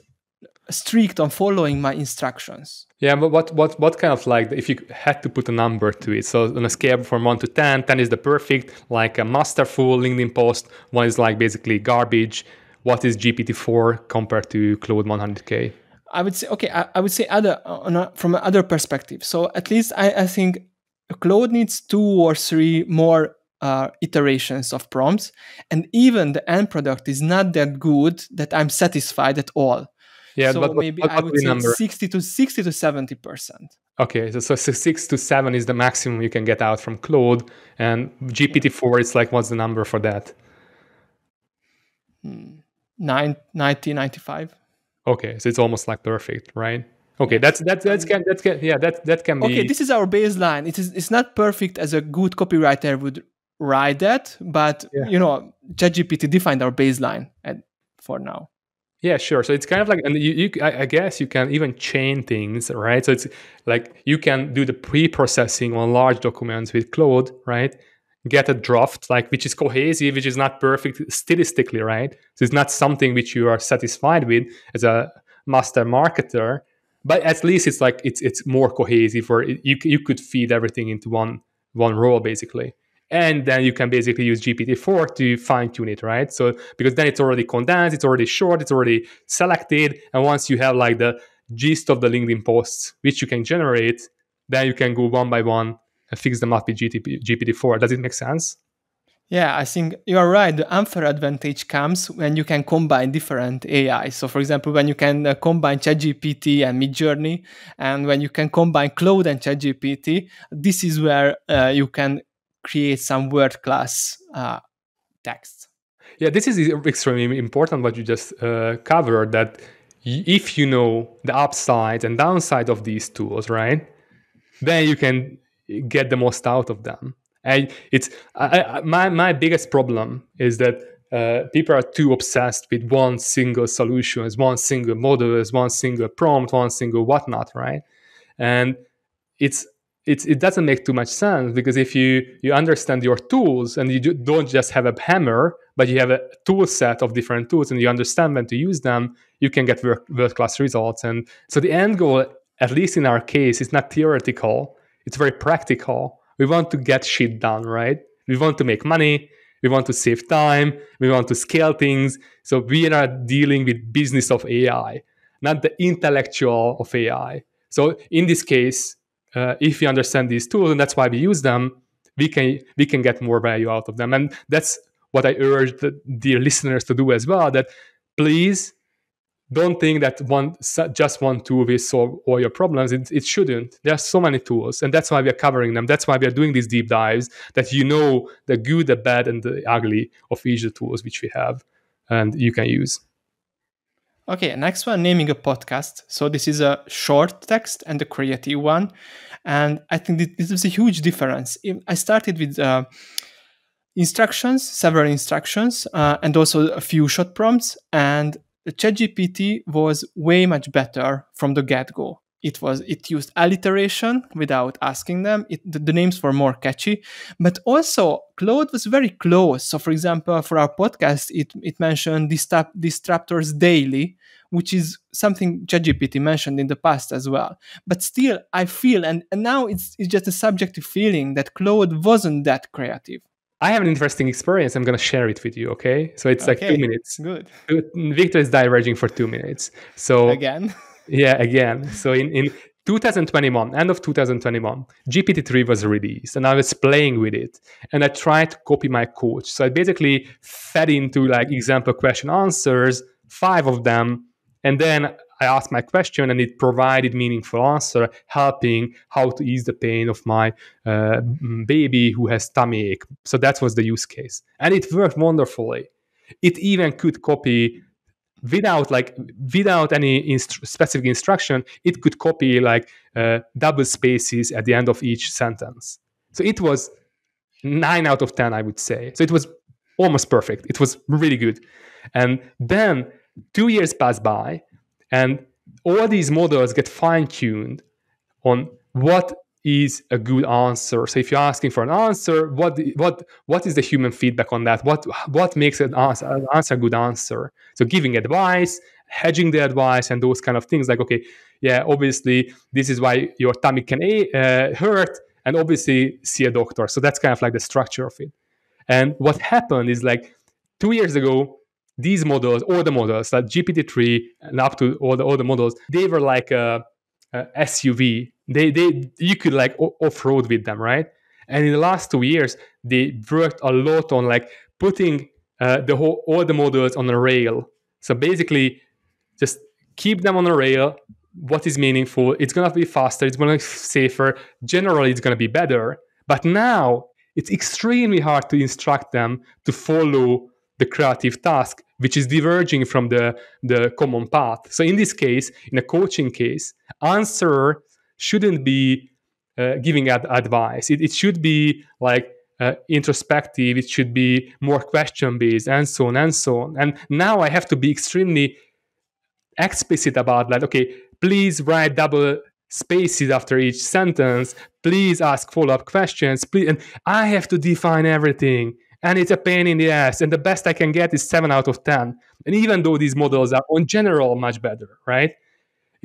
strict on following my instructions. Yeah but what what what kind of like if you had to put a number to it so on a scale from 1 to 10 10 is the perfect like a masterful linkedin post one is like basically garbage. What is gpt-4 compared to claude 100k i would say okay i, I would say other a, from another perspective. So at least I, I think claude needs two or three more uh, iterations of prompts, and even the end product is not that good that I'm satisfied at all. Yeah, so but maybe what, what I would say number? sixty to sixty to seventy percent. Okay, so, so six to seven is the maximum you can get out from Claude, and GPT four it's like what's the number for that? Hmm. Nine, 90, 95. Okay, so it's almost like perfect, right? Okay, that's that's that's can that's can yeah that that can be. Okay, this is our baseline. It is it's not perfect as a good copywriter would write that, but yeah. you know, ChatGPT defined our baseline and for now. Yeah, sure. So it's kind of like, and you, you, I guess you can even chain things, right? So it's like you can do the pre-processing on large documents with Claude, right? Get a draft, like which is cohesive, which is not perfect statistically, right? So it's not something which you are satisfied with as a master marketer, but at least it's like it's it's more cohesive, or it, you you could feed everything into one one role basically and then you can basically use GPT-4 to fine tune it, right? So because then it's already condensed, it's already short, it's already selected, and once you have like the gist of the LinkedIn posts which you can generate, then you can go one by one and fix them up with GPT-4. Does it make sense? Yeah, I think you're right. The unfair advantage comes when you can combine different AI. So, for example, when you can uh, combine ChatGPT and Midjourney, and when you can combine Claude and ChatGPT, this is where uh, you can create some world class uh, text. Yeah, this is extremely important what you just uh, covered that if you know the upside and downside of these tools, right, then you can get the most out of them. And it's I, I, my my biggest problem is that uh, people are too obsessed with one single solution, one single model, as one single prompt, one single whatnot, right? And it's it's, it doesn't make too much sense because if you you understand your tools and you don't just have a hammer but you have a tool set of different tools and you understand when to use them you can get world class results. And so the end goal at least in our case is not theoretical. It's very practical. We want to get shit done right? We want to make money. We want to save time. We want to scale things. So we are dealing with business of ai not the intellectual of AI. So in this case, uh, if we understand these tools, and that's why we use them, we can we can get more value out of them. And that's what I urge the dear listeners to do as well. That please don't think that one just one tool will solve all your problems. It, it shouldn't. There are so many tools, and that's why we are covering them. That's why we are doing these deep dives. That you know the good, the bad, and the ugly of each of the tools which we have, and you can use. Okay, next one, naming a podcast. So this is a short text and a creative one, and I think this is a huge difference. I started with. Uh, instructions, several instructions, uh, and also a few shot prompts. And ChatGPT was way much better from the get-go. It was it used alliteration without asking them. It, the, the, names were more catchy, but also Claude was very close. So, for example, for our podcast, it it mentioned Disrupt, disruptors daily, which is something ChatGPT mentioned in the past as well. But still, I feel, and, and now it's it's just a subjective feeling that Claude wasn't that creative. I have an interesting experience. I'm going to share it with you. Okay. So it's okay. like two minutes. Good. Victor is diverging for two minutes. So again. yeah, again. So in, in 2021, end of 2021, GPT-3 was released and I was playing with it and I tried to copy my coach. So I basically fed into like example question answers, five of them, and then I asked my question and it provided meaningful answer, helping how to ease the pain of my uh, baby who has tummy ache. So that was the use case, and it worked wonderfully. It even could copy without like without any specific instruction. It could copy like uh, double spaces at the end of each sentence. So it was nine out of ten, I would say. So it was almost perfect. It was really good, and then two years pass by and all these models get fine tuned on what is a good answer. So if you're asking for an answer, what what what is the human feedback on that? What what makes an answer, an answer a good answer? So giving advice, hedging the advice, and those kind of things. Like okay, yeah, obviously this is why your tummy can uh, hurt, and obviously see a doctor. So that's kind of like the structure of it. And what happened is like two years ago, these models, all the models, like GPT-3 and up to all the, all the models, they were like a, a SUV. They, they, you could like off-road with them, right? And in the last two years, they worked a lot on like putting uh, the whole, all the models on a rail. So basically, just keep them on a rail. What is meaningful? It's gonna be faster. It's gonna be safer. Generally, it's gonna be better. But now it's extremely hard to instruct them to follow the creative task which is diverging from the, the common path. So in this case, in a coaching case, answer shouldn't be uh, giving ad- advice. It, it should be like uh, introspective. It should be more question based, and so on and so on. And now I have to be extremely explicit about that. Okay, please write double spaces after each sentence. Please ask follow up questions. Please, and I have to define everything and it's a pain in the ass. And the best I can get is seven out of 10. And even though these models are on general much better, right?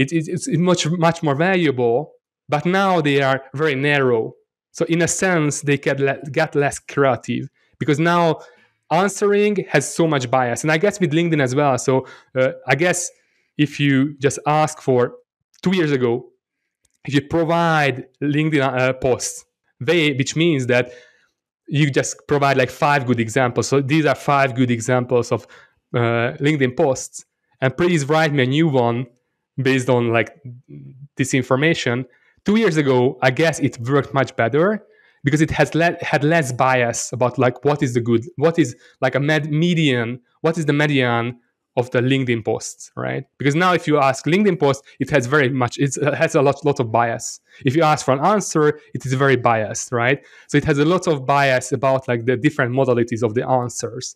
It, it, it's much, much more valuable, but now they are very narrow. So in a sense, they get, le- get less creative because now answering has so much bias. And I guess with LinkedIn as well. So uh, I guess if you just ask for two years ago, if you provide LinkedIn uh, posts, they, which means that you just provide like five good examples. So these are five good examples of uh, LinkedIn posts. And please write me a new one based on like this information. Two years ago, I guess it worked much better because it has le- had less bias about like what is the good, what is like a med- median, what is the median of the LinkedIn posts, right? Because now if you ask LinkedIn post, it has very much, it has a lot, lot of bias. If you ask for an answer, it is very biased, right? So it has a lot of bias about like the different modalities of the answers.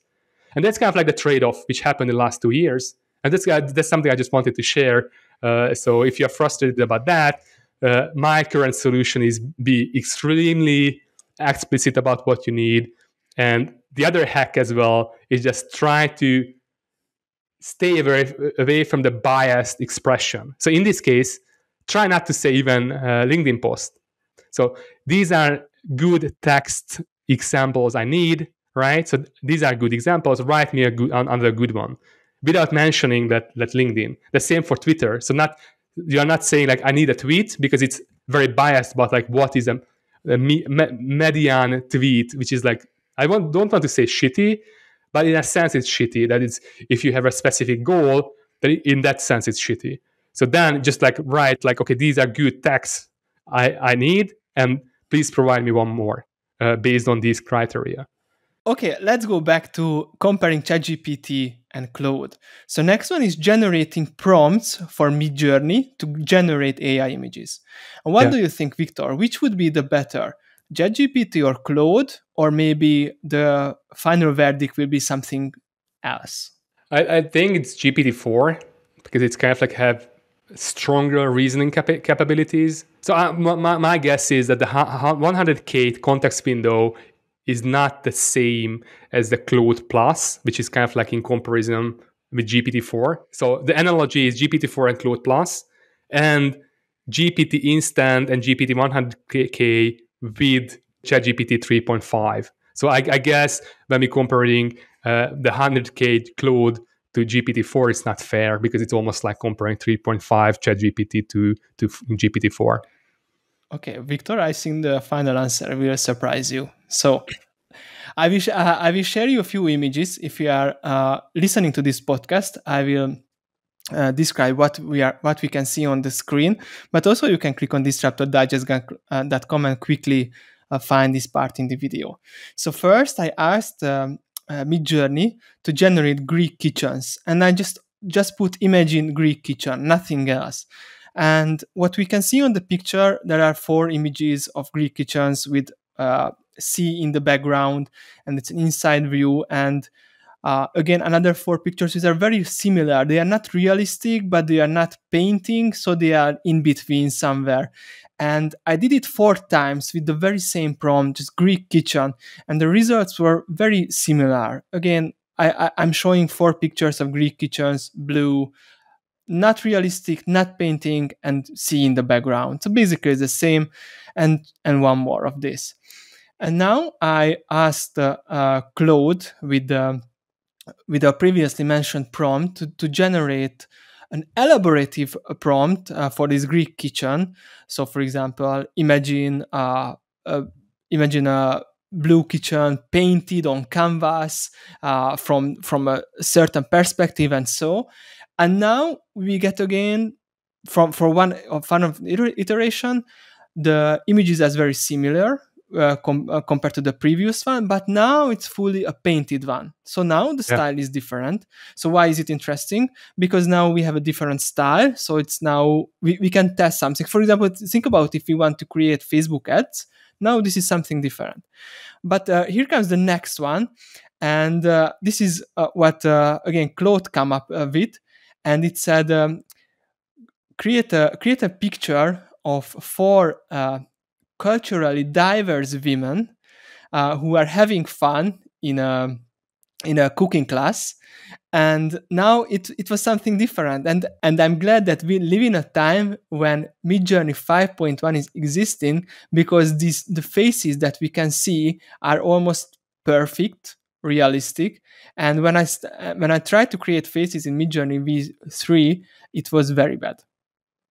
And that's kind of like the trade-off which happened in the last two years. And that's, uh, that's something I just wanted to share. Uh, so if you're frustrated about that, uh, my current solution is be extremely explicit about what you need. And the other hack as well is just try to stay away, away from the biased expression. So in this case, try not to say even uh, LinkedIn post. So these are good text examples I need, right? So these are good examples. Write me a good another good one. Without mentioning that that LinkedIn. The same for Twitter. So not you're not saying like I need a tweet because it's very biased about like what is a, a me, me, median tweet, which is like I want, don't want to say shitty, but in a sense it's shitty. That is if you have a specific goal, that in that sense it's shitty. So then just like write like okay these are good texts I I need and please provide me one more uh, based on these criteria. Okay, let's go back to comparing ChatGPT and Claude. So next one is generating prompts for Midjourney to generate AI images. And what yeah. do you think, Victor? Which would be the better, ChatGPT or Claude, or maybe the final verdict will be something else? I, I think it's GPT-4 because it's kind of like have stronger reasoning cap- capabilities. So uh, my, my guess is that the 100k context window is not the same as the Claude Plus, which is kind of like in comparison with GPT-4. So the analogy is GPT-4 and Claude Plus, and GPT Instant and GPT 100K with ChatGPT 3.5. So I, I, guess when we're comparing uh, the 100K Claude to GPT-4, it's not fair because it's almost like comparing 3.5 ChatGPT to, to GPT-4. Okay, Victor, I think the final answer will surprise you. So I will, uh, I will share you a few images. If you are uh, listening to this podcast, I will uh, describe what we are, what we can see on the screen. But also, you can click on disruptordigest.com and quickly uh, find this part in the video. So first, I asked um, uh, Midjourney to generate Greek kitchens, and I just just put imagine Greek kitchen, nothing else. And what we can see on the picture, there are four images of Greek kitchens with uh, sea in the background, and it's an inside view. And uh, again, another four pictures which are very similar. They are not realistic, but they are not painting, so they are in between somewhere. And I did it four times with the very same prompt, just Greek kitchen, and the results were very similar. Again, I, am showing four pictures of Greek kitchens, blue, not realistic, not painting, and see in the background. So basically, the same, and and one more of this. And now I asked uh, uh, Claude with the with a previously mentioned prompt to, to generate an elaborative prompt uh, for this Greek kitchen. So, for example, imagine uh, imagine a blue kitchen painted on canvas uh, from from a certain perspective and so and now we get again from for one of one of iteration the images as very similar uh, com- uh, compared to the previous one but now it's fully a painted one. So now the yeah. style is different. So why is it interesting? Because now we have a different style. So it's now we, we can test something. For example think about if we want to create facebook ads. Now this is something different. But uh, here comes the next one. And uh, this is uh, what uh, again claude come up with and it said um, create a create a picture of four uh, culturally diverse women uh, who are having fun in a in a cooking class and now it, it was something different and and i'm glad that we live in a time when midjourney 5.1 is existing because these the faces that we can see are almost perfect realistic. And when I st- uh, when I tried to create faces in Midjourney V3, it was very bad.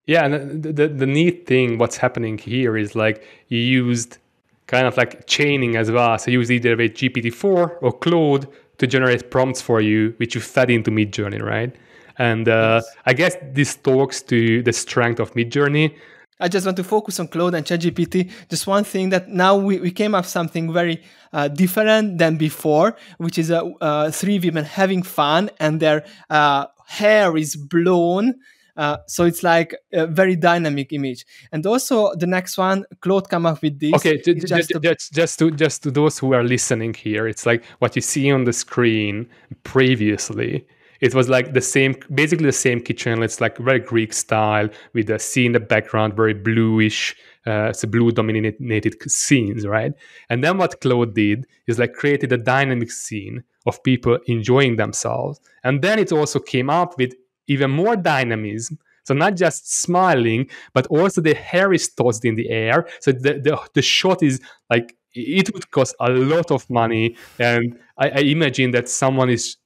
Yeah, and the, the, the neat thing, what's happening here is like you used kind of like chaining as well. So you use either with GPT-4 or Claude to generate prompts for you, which you fed into Midjourney, right? And uh, yes. I guess this talks to the strength of Midjourney I just want to focus on Claude and ChatGPT. Just one thing that now we, we came up something very uh, different than before, which is uh, uh, three women having fun and their uh, hair is blown. Uh, so it's like a very dynamic image. And also the next one, Claude come up with this. Okay, just, j- a- just, just to just to those who are listening here, it's like what you see on the screen previously it was like the same, basically the same kitchen. It's like very Greek style with the sea in the background, very bluish. Uh, it's a blue dominated scenes, right? And then what Claude did is like created a dynamic scene of people enjoying themselves. And then it also came up with even more dynamism. So not just smiling, but also the hair is tossed in the air. So the, the, the shot is like it would cost a lot of money. And I, I imagine that someone is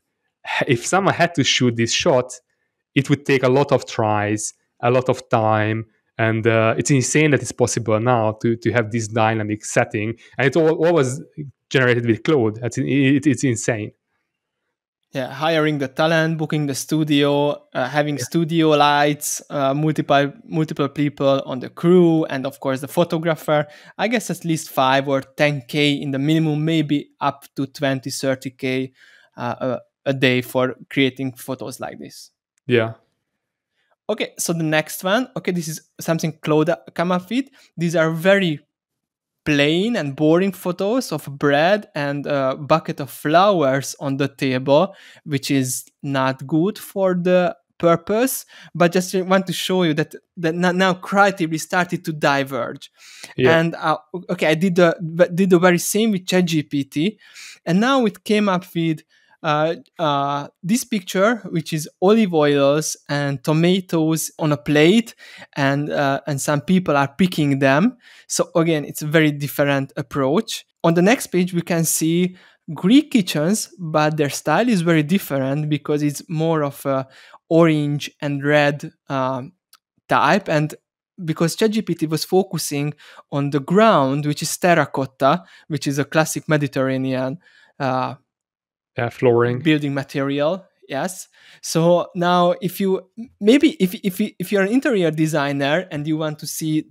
if someone had to shoot this shot, it would take a lot of tries, a lot of time, and uh, it's insane that it's possible now to to have this dynamic setting, and it all, was generated with Claude. It's, it, it's insane. Yeah, hiring the talent, booking the studio, uh, having yeah. studio lights, uh, multiple multiple people on the crew, and of course the photographer. I guess at least five or ten k in the minimum, maybe up to 20, 30 k uh, a, day for creating photos like this. Yeah, Okay, so the next one, okay, this is something Claude come up with. These are very plain and boring photos of bread and a bucket of flowers on the table, which is not good for the purpose. But just want to show you that that now creatively started to diverge. Yeah. And uh, okay, I did the did the very same with ChatGPT, and now it came up with uh, uh, this picture, which is olive oils and tomatoes on a plate, and uh, and some people are picking them. So again, it's a very different approach. On the next page, we can see Greek kitchens, but their style is very different because it's more of a orange and red um, type, and because ChatGPT was focusing on the ground, which is terracotta, which is a classic Mediterranean uh, yeah, flooring. Building material yes. So now if you maybe if if if you're an interior designer and you want to see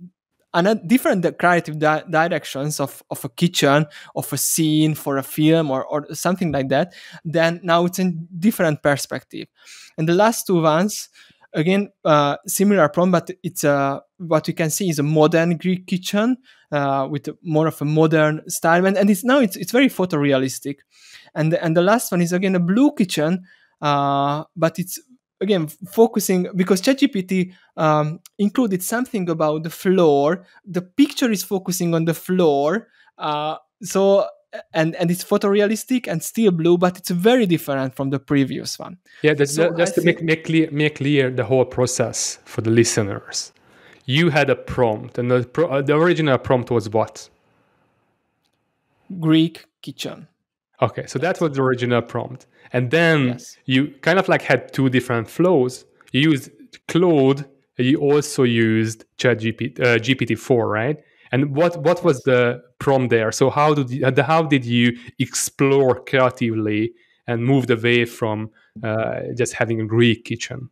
another different creative di- directions of, of a kitchen of a scene for a film or, or something like that then now it's a different perspective. And the last two ones again uh, similar prompt but it's a what you can see is a modern greek kitchen uh, with more of a modern style. And, and it's now it's, it's very photorealistic and the, and the last one is again a blue kitchen uh, but it's again focusing because ChatGPT um, included something about the floor. The picture is focusing on the floor, uh, so and and it's photorealistic and still blue, but it's very different from the previous one. Yeah, that's, so just to make make clear make clear the whole process for the listeners. You had a prompt, and the pro, uh, the original prompt was what? Greek kitchen. Okay, so that was the original prompt. And then yes. you kind of like had two different flows. You used Claude, you also used ChatGPT uh, GPT-4, right? And what what was the prompt there? So how did you, how did you explore creatively and moved away from uh, just having a Greek kitchen?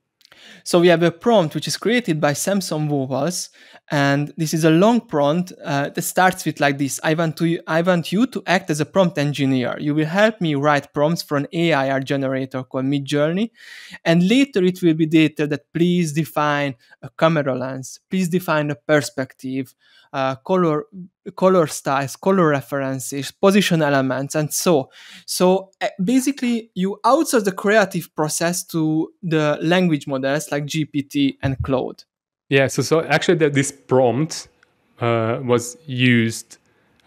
So we have a prompt which is created by Samson Vowles, and this is a long prompt uh, that starts with like this: I want to, I want you to act as a prompt engineer. You will help me write prompts for an AI art generator called Midjourney, and later it will be data that please define a camera lens, please define a perspective, uh, color color styles, color references, position elements, and so. So uh, basically, you outsource the creative process to the language models like GPT and Claude. Yeah. So so actually, the, this prompt uh, was used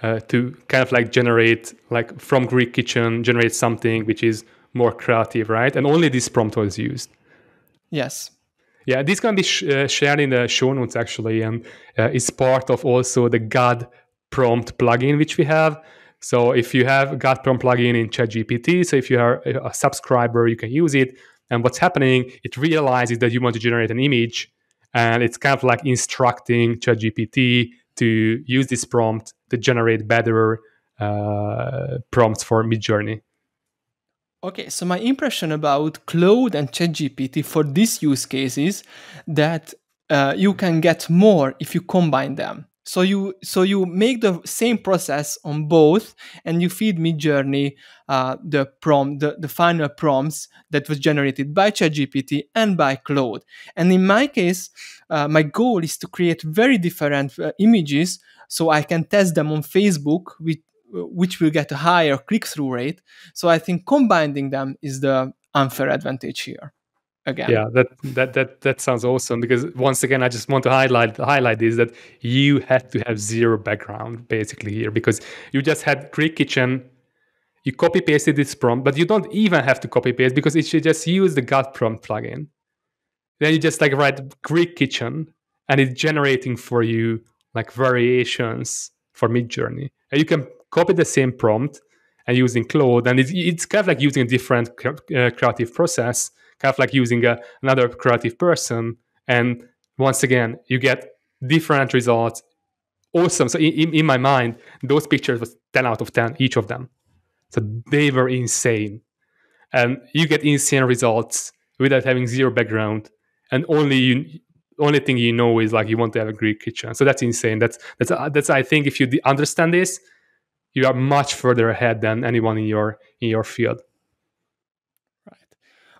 uh, to kind of like generate like from Greek Kitchen generate something which is more creative, right? And only this prompt was used. Yes. Yeah, this can be sh- uh, shared in the show notes actually, and uh, is part of also the God prompt plugin which we have. So if you have God prompt plugin in ChatGPT, so if you are a subscriber, you can use it. And what's happening? It realizes that you want to generate an image, and it's kind of like instructing ChatGPT to use this prompt to generate better uh, prompts for Midjourney. Okay, so my impression about Claude and ChatGPT for this use case is that uh, you can get more if you combine them. So you so you make the same process on both, and you feed Midjourney uh, the prompt, the, the final prompts that was generated by ChatGPT and by Claude. And in my case, uh, my goal is to create very different uh, images so I can test them on Facebook with which will get a higher click-through rate. So I think combining them is the unfair advantage here. Again. Yeah, that that that that sounds awesome because once again, I just want to highlight highlight this that you had to have zero background basically here because you just had Greek Kitchen, you copy pasted this prompt, but you don't even have to copy paste because it should just use the God prompt plugin. Then you just like write Greek Kitchen, and it's generating for you like variations for Midjourney, and you can copy the same prompt and using Claude, and it's, it's kind of like using a different uh, creative process, kind of like using a, another creative person. And once again, you get different results. Awesome. So in, in my mind, those pictures was 10 out of 10, each of them. So they were insane. And you get insane results without having zero background. And only you, only thing you know is like you want to have a Greek kitchen. So that's insane. That's that's uh, that's I think if you understand this, you are much further ahead than anyone in your in your field.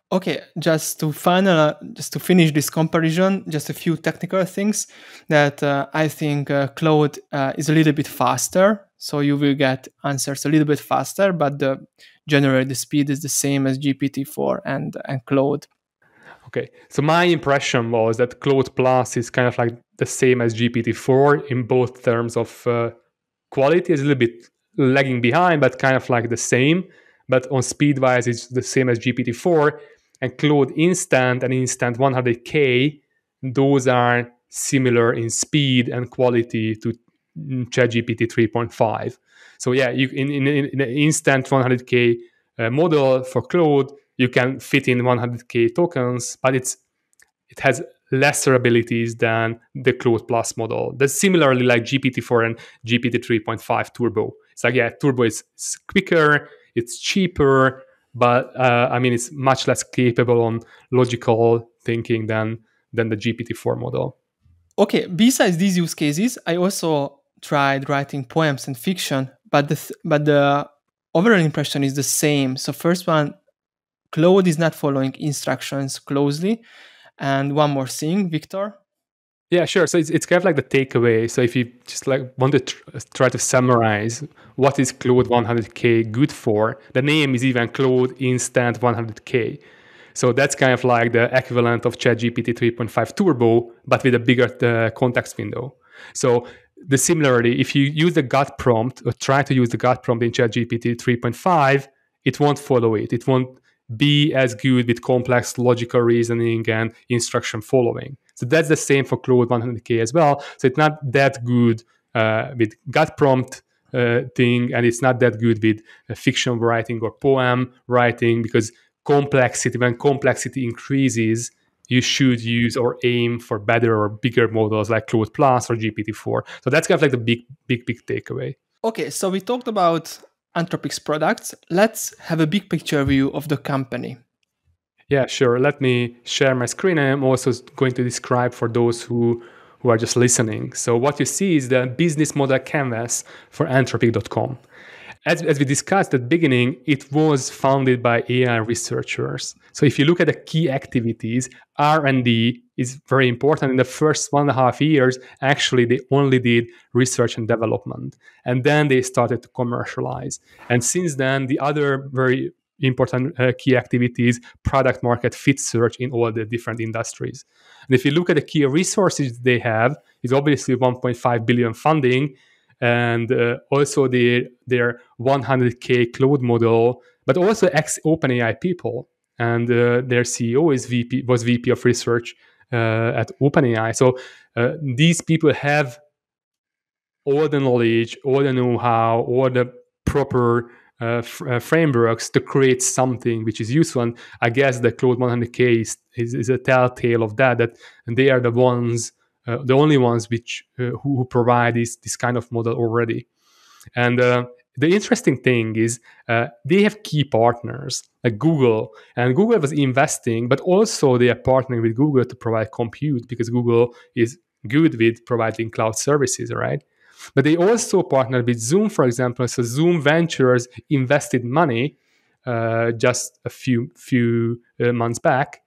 Okay, just to final, just to finish this comparison, just a few technical things that uh, I think uh, Claude uh, is a little bit faster, so you will get answers a little bit faster, but the generally the speed is the same as GPT-4 and and Claude. Okay, so my impression was that Claude Plus is kind of like the same as GPT-4 in both terms of uh, quality. is a little bit lagging behind, but kind of like the same. But on speed wise, it's the same as GPT-4. And Claude Instant and Instant 100K, those are similar in speed and quality to ChatGPT 3.5. So yeah, you in, in, in an Instant 100K uh, model for Claude, you can fit in 100k tokens, but it's it has lesser abilities than the Claude Plus model. That's similarly like GPT-4 and GPT 3.5 Turbo. It's like yeah, Turbo is quicker, it's cheaper, but uh, I mean it's much less capable on logical thinking than than the GPT-4 model. Okay, besides these use cases, I also tried writing poems and fiction, but the th- but the overall impression is the same. So first one Claude is not following instructions closely. And one more thing, Victor. Yeah, sure. So it's, it's kind of like the takeaway. So if you just like want to tr- try to summarize what is Claude 100K good for, the name is even Claude Instant 100K. So that's kind of like the equivalent of ChatGPT 3.5 Turbo, but with a bigger uh, context window. So the similarly, if you use the God prompt or try to use the God prompt in ChatGPT 3.5, it won't follow it. It won't be as good with complex logical reasoning and instruction following. So that's the same for Claude 100K as well. So it's not that good uh, with God prompt uh, thing, and it's not that good with uh, fiction writing or poem writing because complexity, when complexity increases, you should use or aim for better or bigger models like Claude Plus or GPT-4. So that's kind of like the big, big, big takeaway. Okay, so we talked about Anthropic's products, let's have a big picture view of the company. Yeah, sure. Let me share my screen. I'm also going to describe for those who, who are just listening. So, what you see is the business model canvas for Anthropic.com. As, as we discussed at the beginning, it was founded by AI researchers. So if you look at the key activities, R&D is very important. In the first one and a half years, actually, they only did research and development. And then they started to commercialize. And since then, the other very important uh, key activities product market fit search in all the different industries and if you look at the key resources they have it's obviously 1.5 billion funding and uh, also their their 100k Claude model, but also ex OpenAI people. And uh, their CEO is VP was VP of research uh, at OpenAI. So uh, these people have all the knowledge, all the know-how, all the proper uh, uh, frameworks to create something which is useful. And I guess the Claude 100K is, is, is, a telltale of that, that they are the ones uh, the only ones which uh, who, who, provide this this kind of model already. And uh, the interesting thing is they have key partners like Google, and Google was investing, but also they are partnering with Google to provide compute because Google is good with providing cloud services, right? But they also partnered with Zoom, for example. So Zoom Ventures invested money uh, just a few few uh, months back,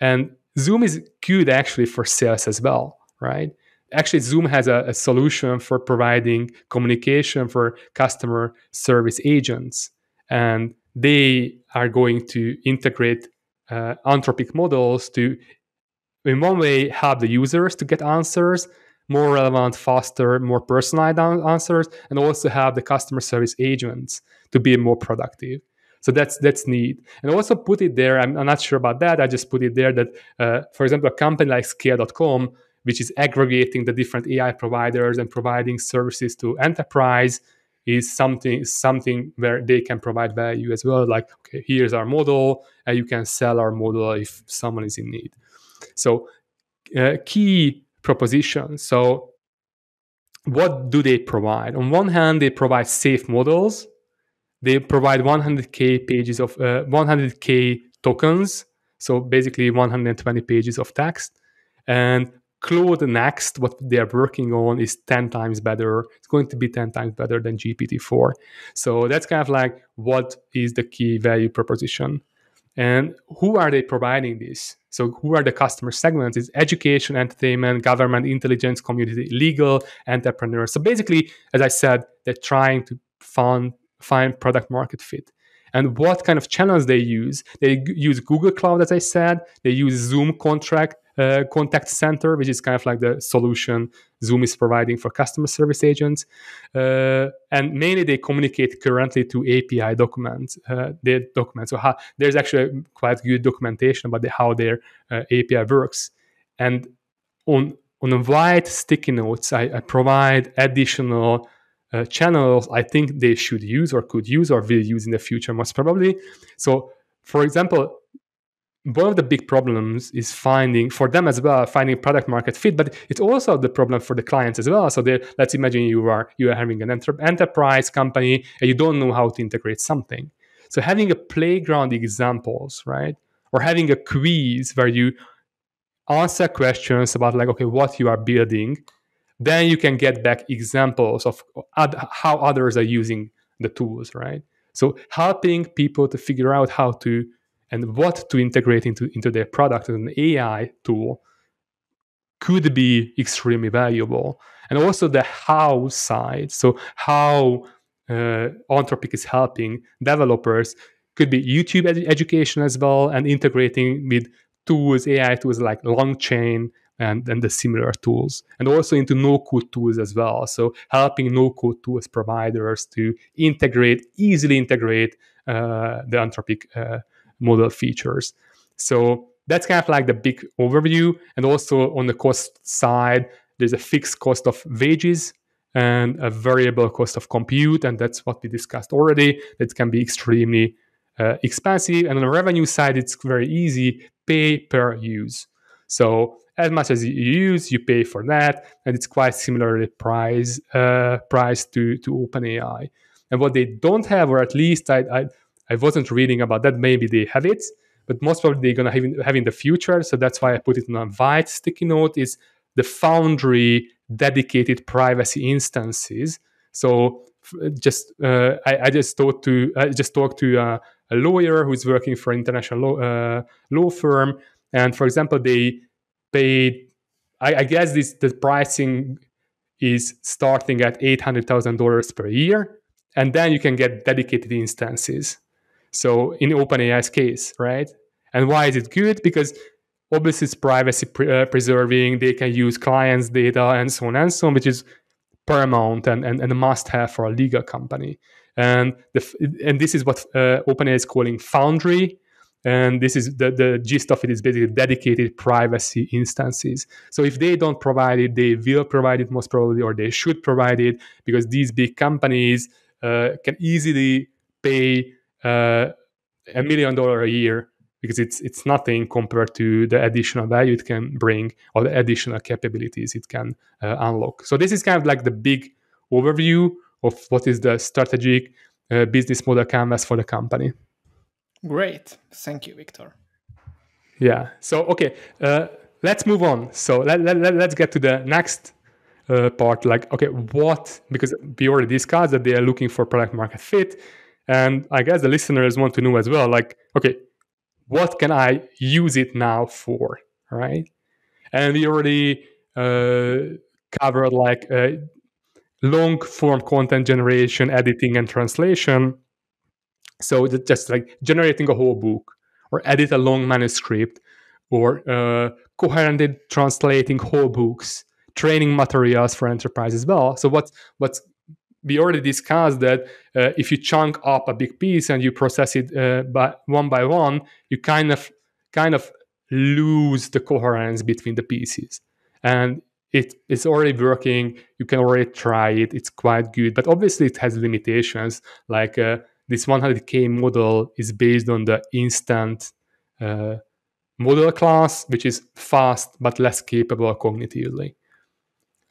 and Zoom is good actually for sales as well right? Actually, Zoom has a, a solution for providing communication for customer service agents, and they are going to integrate uh, anthropic models to, in one way, help the users to get answers more relevant, faster, more personalized answers, and also have the customer service agents to be more productive. So that's that's neat. And also put it there. I'm, I'm not sure about that. I just put it there that, uh, for example, a company like Scale.com which is aggregating the different AI providers and providing services to enterprise, is something something where they can provide value as well. Like, okay, here's our model, and you can sell our model if someone is in need. So, uh, key proposition. So, what do they provide? On one hand, they provide safe models. They provide 100k pages of uh, 100k tokens. So basically, 120 pages of text, and Claude Next, what they are working on, is 10 times better. It's going to be 10 times better than GPT-4. So that's kind of like what is the key value proposition. And who are they providing this? So who are the customer segments? It's education, entertainment, government, intelligence, community, legal, entrepreneurs. So basically, as I said, they're trying to find, find product market fit and what kind of channels they use. They use Google Cloud, as I said. They use Zoom contract uh, contact center, which is kind of like the solution Zoom is providing for customer service agents. Uh, and mainly they communicate currently to API documents. Uh, their documents. So how, there's actually quite good documentation about the, how their uh, API works. And on on a white sticky notes, I, I provide additional uh, channels I think they should use or could use or will use in the future, most probably. So, for example, one of the big problems is finding for them as well finding product market fit but it's also the problem for the clients as well. So let's imagine you are you are having an enter- enterprise company and you don't know how to integrate something. So having a playground examples right? Or having a quiz where you answer questions about like okay what you are building then you can get back examples of how others are using the tools right? So helping people to figure out how to and what to integrate into, into their product as an AI tool could be extremely valuable. And also the how side, so how uh, Anthropic is helping developers could be YouTube ed- education as well, and integrating with tools, AI tools like LangChain and, and the similar tools, and also into no-code tools as well. So helping no-code tools providers to integrate, easily integrate uh, the Anthropic uh, model features. So that's kind of like the big overview. And also on the cost side, there's a fixed cost of wages and a variable cost of compute. And that's what we discussed already. That can be extremely uh, expensive. And on the revenue side, it's very easy pay per use. So as much as you use, you pay for that, and it's quite similarly priced uh, priced to to OpenAI. And what they don't have, or at least I, I I wasn't reading about that. Maybe they have it, but most probably they're gonna have, in, have in the future. So that's why I put it on a white sticky note. Is the Foundry dedicated privacy instances. So just uh, I, I, just talked to I just talked to uh, a lawyer who's working for an international law, uh, law firm, and for example, they paid. I, I guess this the pricing is starting at eight hundred thousand dollars per year, and then you can get dedicated instances. So in OpenAI's case, right? And why is it good? Because obviously it's privacy pre- uh, preserving. They can use clients' data and so on and so on, which is paramount and, and, and a must have for a legal company. And the, and this is what uh, OpenAI is calling Foundry. And this is the, the gist of it is basically dedicated privacy instances. So if they don't provide it, they will provide it most probably, or they should provide it because these big companies uh, can easily pay uh, a million dollar a year because it's it's nothing compared to the additional value it can bring or the additional capabilities it can uh, unlock. So this is kind of like the big overview of what is the strategic uh, business model canvas for the company. Great, thank you, Victor. Yeah. So okay, uh, let's move on. So let, let, let, us get to the next uh, part. Like, okay, what? Because we already discussed that they are looking for product market fit and I guess the listeners want to know as well, like, okay, what can I use it now for, right? And we already uh, covered like uh, long form content generation, editing, and translation. So just like generating a whole book, or edit a long manuscript, or uh, coherently translating whole books, training materials for enterprise as well. So what's what's we already discussed that uh, if you chunk up a big piece and you process it uh, by one by one, you kind of kind of lose the coherence between the pieces. And it, it's already working. You can already try it. It's quite good, but obviously it has limitations. Like uh, this 100k model is based on the instant uh, model class, which is fast but less capable cognitively.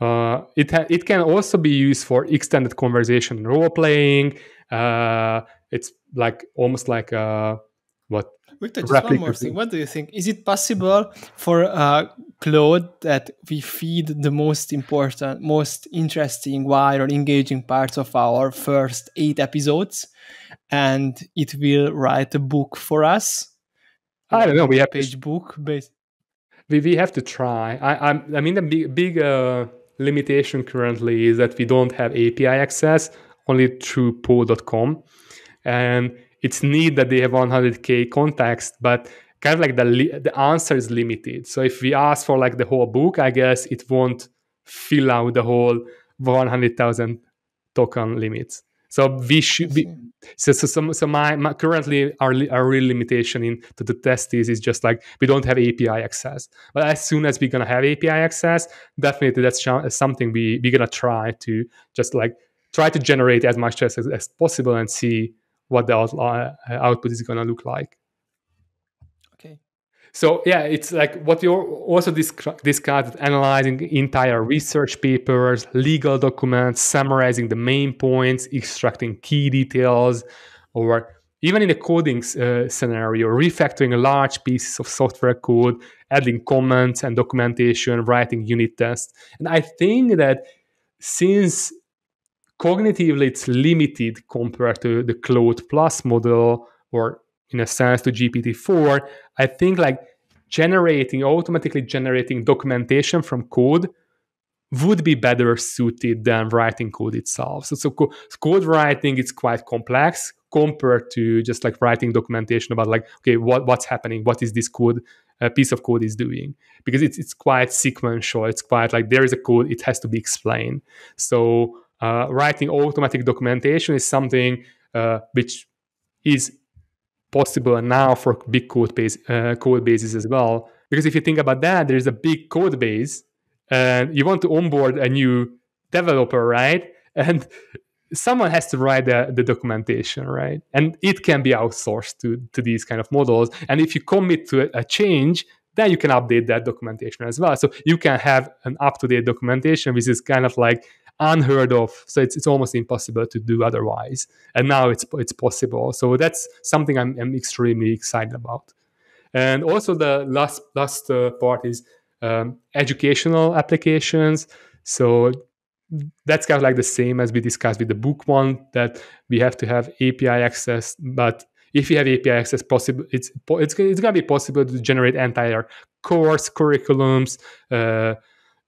Uh, it ha- it can also be used for extended conversation role playing. Uh, it's like almost like a what Victor, just one more thing. What do you think? Is it possible for uh, Claude that we feed the most important, most interesting, wild, or engaging parts of our first eight episodes, and it will write a book for us? I don't know. We have page to, book based. We, we have to try. I I'm, I mean the big big uh, limitation currently is that we don't have API access only through Poe.com, and it's neat that they have 100k context, but kind of like the li- the answer is limited. So if we ask for like the whole book, I guess it won't fill out the whole 100,000 token limits. So we should be so so so, so my, my, currently our our real limitation in to the test is is just like we don't have API access. But as soon as we're gonna have API access, definitely that's something we we're gonna try to just like try to generate as much as as possible and see what the out, uh, output is going to look like. So yeah, it's like what you also discussed: analyzing entire research papers, legal documents, summarizing the main points, extracting key details, or even in a coding uh, scenario, refactoring large pieces of software code, adding comments and documentation, writing unit tests. And I think that since cognitively it's limited compared to the Claude Plus model or in a sense to GPT-4. I think like generating automatically generating documentation from code would be better suited than writing code itself. So, so code writing is quite complex compared to just like writing documentation about like okay what what's happening, what is this code uh, piece of code is doing because it's it's quite sequential. It's quite like there is a code, it has to be explained. So uh, writing automatic documentation is something uh, which is possible now for big code base uh, code bases as well. Because if you think about that, there is a big code base, and you want to onboard a new developer, right? And someone has to write the, the documentation, right? And it can be outsourced to, to these kind of models. And if you commit to a, a change, then you can update that documentation as well. So you can have an up to date documentation, which is kind of like unheard of. So it's, it's almost impossible to do otherwise. And now it's it's possible. So that's something I'm, I'm extremely excited about. And also the last last uh, part is um, educational applications. So that's kind of like the same as we discussed with the book one that we have to have API access, but if you have API access possible, it's it's, it's going to be possible to generate entire course curriculums uh,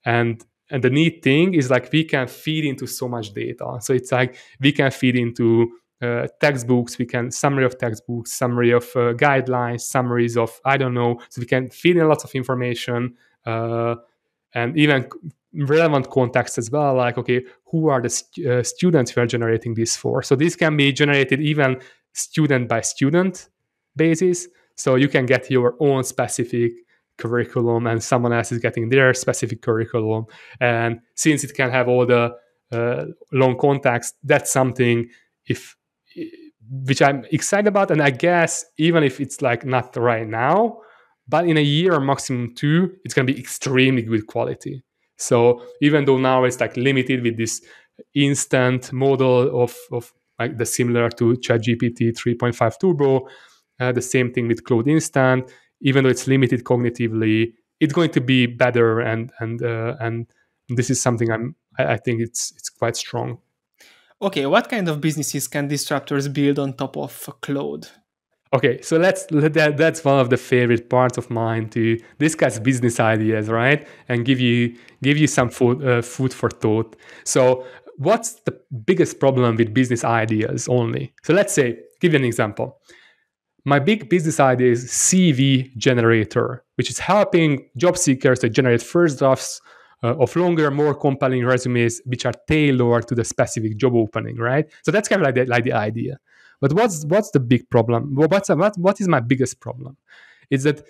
and and the neat thing is like we can feed into so much data. So it's like we can feed into uh, textbooks we can summary of textbooks summary of uh, guidelines summaries of i don't know. So we can feed in lots of information uh, and even relevant context as well like okay who are the st- uh, students we are generating this for? So this can be generated even student by student basis. So you can get your own specific curriculum and someone else is getting their specific curriculum. And since it can have all the uh, long context that's something if which i'm excited about. And i guess even if it's like not right now but in a year or maximum two it's going to be extremely good quality. So even though now it's like limited with this instant model of, of like the similar to ChatGPT 3.5 Turbo, uh, the same thing with Claude Instant even though it's limited cognitively, it's going to be better, and and uh, and this is something I'm I think it's it's quite strong. Okay, what kind of businesses can disruptors build on top of Claude? Okay, so let's that, that's one of the favorite parts of mine to discuss business ideas, right? And give you give you some food uh, food for thought. So, what's the biggest problem with business ideas only? So, let's say, give you an example my big business idea is CV generator, which is helping job seekers to generate first drafts uh, of longer, more compelling resumes, which are tailored to the specific job opening, right? So that's kind of like the, like the idea. But what's what's the big problem? What's what what is my biggest problem? Is that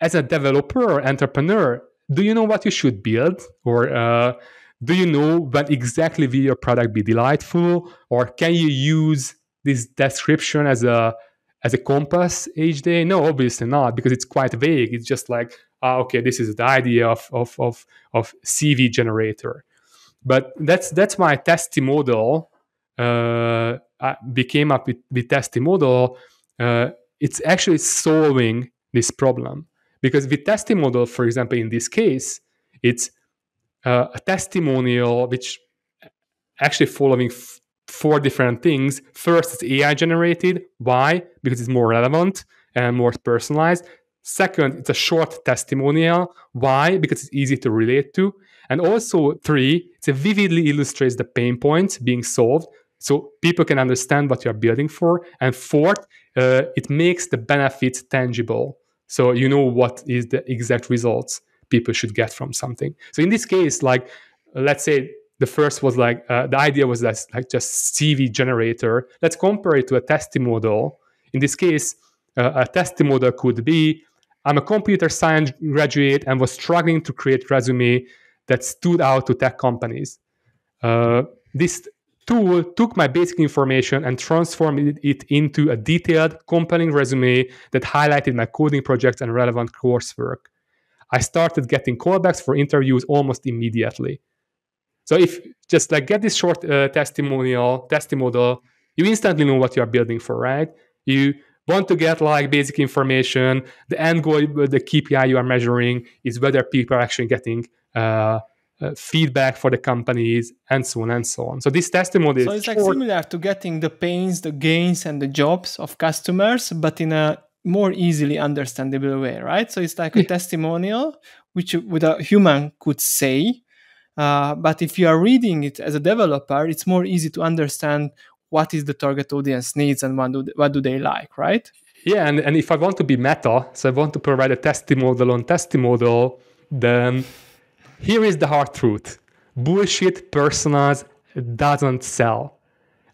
as a developer or entrepreneur, do you know what you should build or uh, do you know when exactly will your product be delightful or can you use this description as a as a compass each day? No obviously not because it's quite vague. It's just like ah, okay this is the idea of of of, of cv generator. But that's that's my testimonial uh, I became up with, with model. uh, it's actually solving this problem. Because the with model, for example in this case it's uh, a testimonial which actually following f- four different things. First, it's AI generated. Why? Because it's more relevant and more personalized. Second, it's a short testimonial. Why? Because it's easy to relate to. And also, three, it vividly illustrates the pain points being solved so people can understand what you're building for. And fourth, uh, it makes the benefits tangible. So you know what is the exact results people should get from something. So in this case, like let's say the first was like uh, the idea was that like just CV generator. Let's compare it to a testimonial. In this case, uh, a testimonial could be I'm a computer science graduate and was struggling to create resume that stood out to tech companies. Uh, this tool took my basic information and transformed it into a detailed, compelling resume that highlighted my coding projects and relevant coursework. I started getting callbacks for interviews almost immediately. So if just like get this short uh, testimonial, testimonial, you instantly know what you are building for, right? You want to get like basic information. The end goal, the KPI you are measuring is whether people are actually getting uh, uh, feedback for the companies and so on and so on. So this testimony so it's like similar to getting the pains, the gains, and the jobs of customers, but in a more easily understandable way, right? So it's like a testimonial, which with a human could say, uh, but if you are reading it as a developer, it's more easy to understand what is the target audience needs and what do they, what do they like, right? Yeah, and, and if I want to be meta, so I want to provide a testimonial on testimonial, then here is the hard truth. Bullshit personas doesn't sell.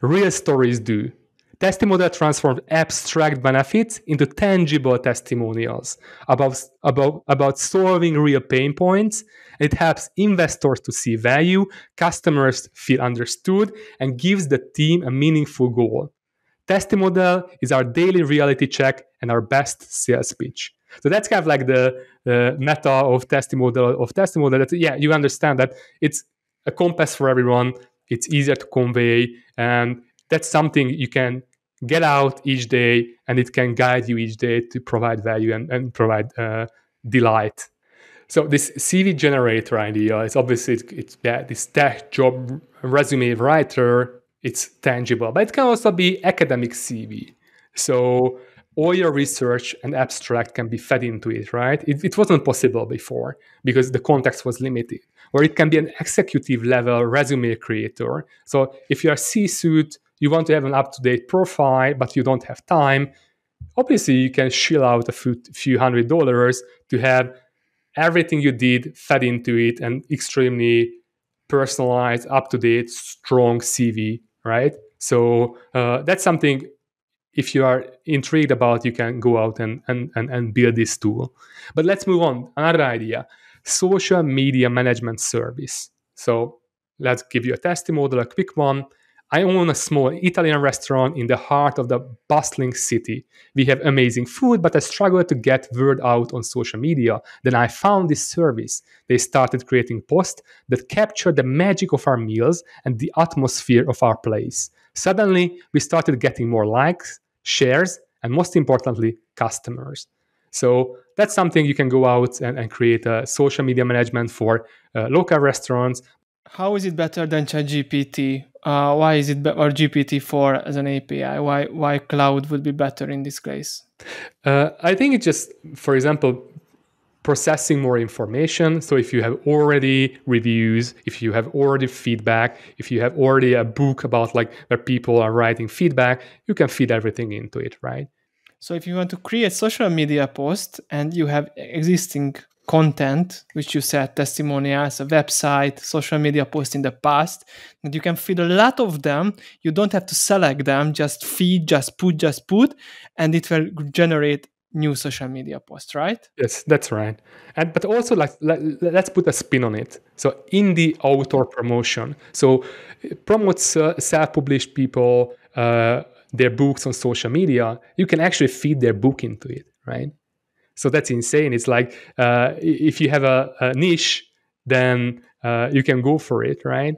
Real stories do. Testimonial transforms abstract benefits into tangible testimonials about, about, about solving real pain points. It helps investors to see value, customers feel understood, and gives the team a meaningful goal. Testimonial is our daily reality check and our best sales pitch. So that's kind of like the uh, meta of testimonial of testimonial. That yeah, you understand that it's a compass for everyone. It's easier to convey, and that's something you can get out each day and it can guide you each day to provide value and, and provide uh, delight. So this cv generator idea is obviously it's, it's yeah, this tech job resume writer it's tangible but it can also be academic cv so all your research and abstract can be fed into it right? It, it wasn't possible before because the context was limited or it can be an executive level resume creator. So if you're c-suite you want to have an up-to-date profile but you don't have time. Obviously you can shell out a few, few hundred dollars to have everything you did fed into it and extremely personalized up-to-date strong cv right? So uh, that's something if you are intrigued about you can go out and, and, and, and build this tool. But let's move on. Another idea social media management service. So let's give you a testimonial a quick one I own a small Italian restaurant in the heart of the bustling city. We have amazing food, but I struggle to get word out on social media. Then I found this service. They started creating posts that capture the magic of our meals and the atmosphere of our place. Suddenly, we started getting more likes, shares, and most importantly, customers. So that's something you can go out and, and create a social media management for uh, local restaurants. How is it better than ChatGPT uh, why is it be- or GPT-4 as an API? Why why Claude would be better in this case? Uh, I think it's just, for example, processing more information. So if you have already reviews, if you have already feedback, if you have already a book about like where people are writing feedback, you can feed everything into it, right? So if you want to create social media post and you have existing content, which you said testimonials, a website, social media post in the past, and you can feed a lot of them. You don't have to select them, just feed, just put, just put, and it will generate new social media post, right? Yes, that's right. And but also like let, us put a spin on it. So indie author promotion. So promotes uh, self-published people uh, their books on social media. You can actually feed their book into it, right? So that's insane. It's like uh, if you have a, a niche, then uh, you can go for it, right?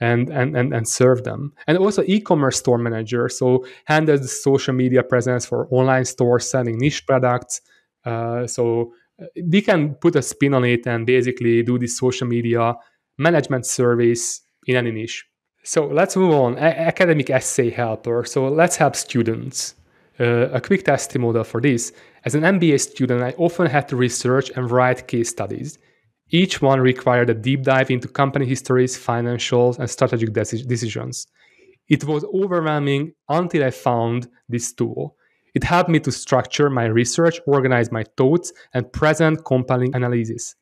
And, and, and, and serve them. And also e-commerce store manager. So handle the social media presence for online stores selling niche products. Uh, so uh, we can put a spin on it and basically do this social media management service in any niche. So let's move on. A- academic essay helper. So let's help students. Uh, a quick testimonial for this. As an MBA student, I often had to research and write case studies. Each one required a deep dive into company histories, financials, and strategic decisions. It was overwhelming until I found this tool. It helped me to structure my research, organize my thoughts, and present compelling analysis.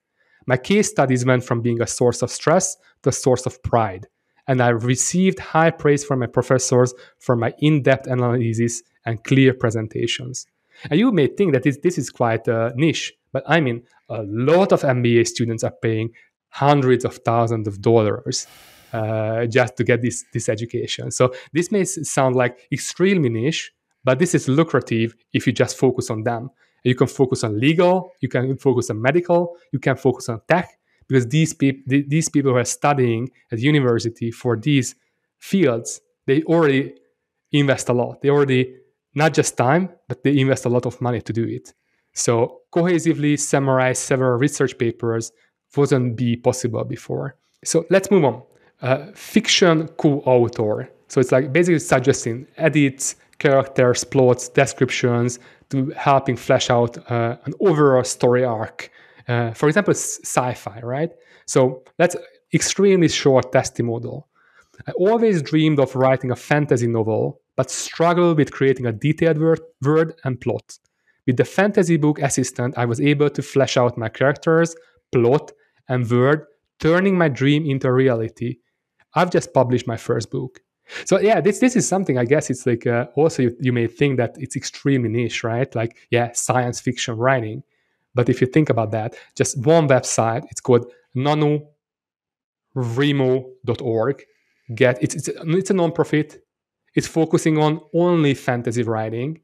My case studies went from being a source of stress to a source of pride, and I received high praise from my professors for my in depth analysis and clear presentations. And you may think that this, this is quite a niche, but I mean, a lot of MBA students are paying hundreds of thousands of dollars uh, just to get this, this education. So this may sound like extremely niche, but this is lucrative if you just focus on them. You can focus on legal, you can focus on medical, you can focus on tech, because these people, these people who are studying at university for these fields, they already invest a lot. They already not just time, but they invest a lot of money to do it. So cohesively summarize several research papers wasn't be possible before. So let's move on. Uh, fiction co-author. So it's like basically suggesting edits, characters, plots, descriptions to helping flesh out uh, an overall story arc. Uh, for example, sci-fi, right? So that's extremely short testimonial. I always dreamed of writing a fantasy novel but struggled with creating a detailed word, word and plot. With the fantasy book assistant, I was able to flesh out my characters, plot, and word, turning my dream into a reality. I've just published my first book. So yeah, this this is something I guess it's like uh, also you, you may think that it's extremely niche, right? Like yeah, science fiction writing. But if you think about that, just one website, it's called nanowrimo.org. Get it's it's, it's a non-profit is focusing on only fantasy writing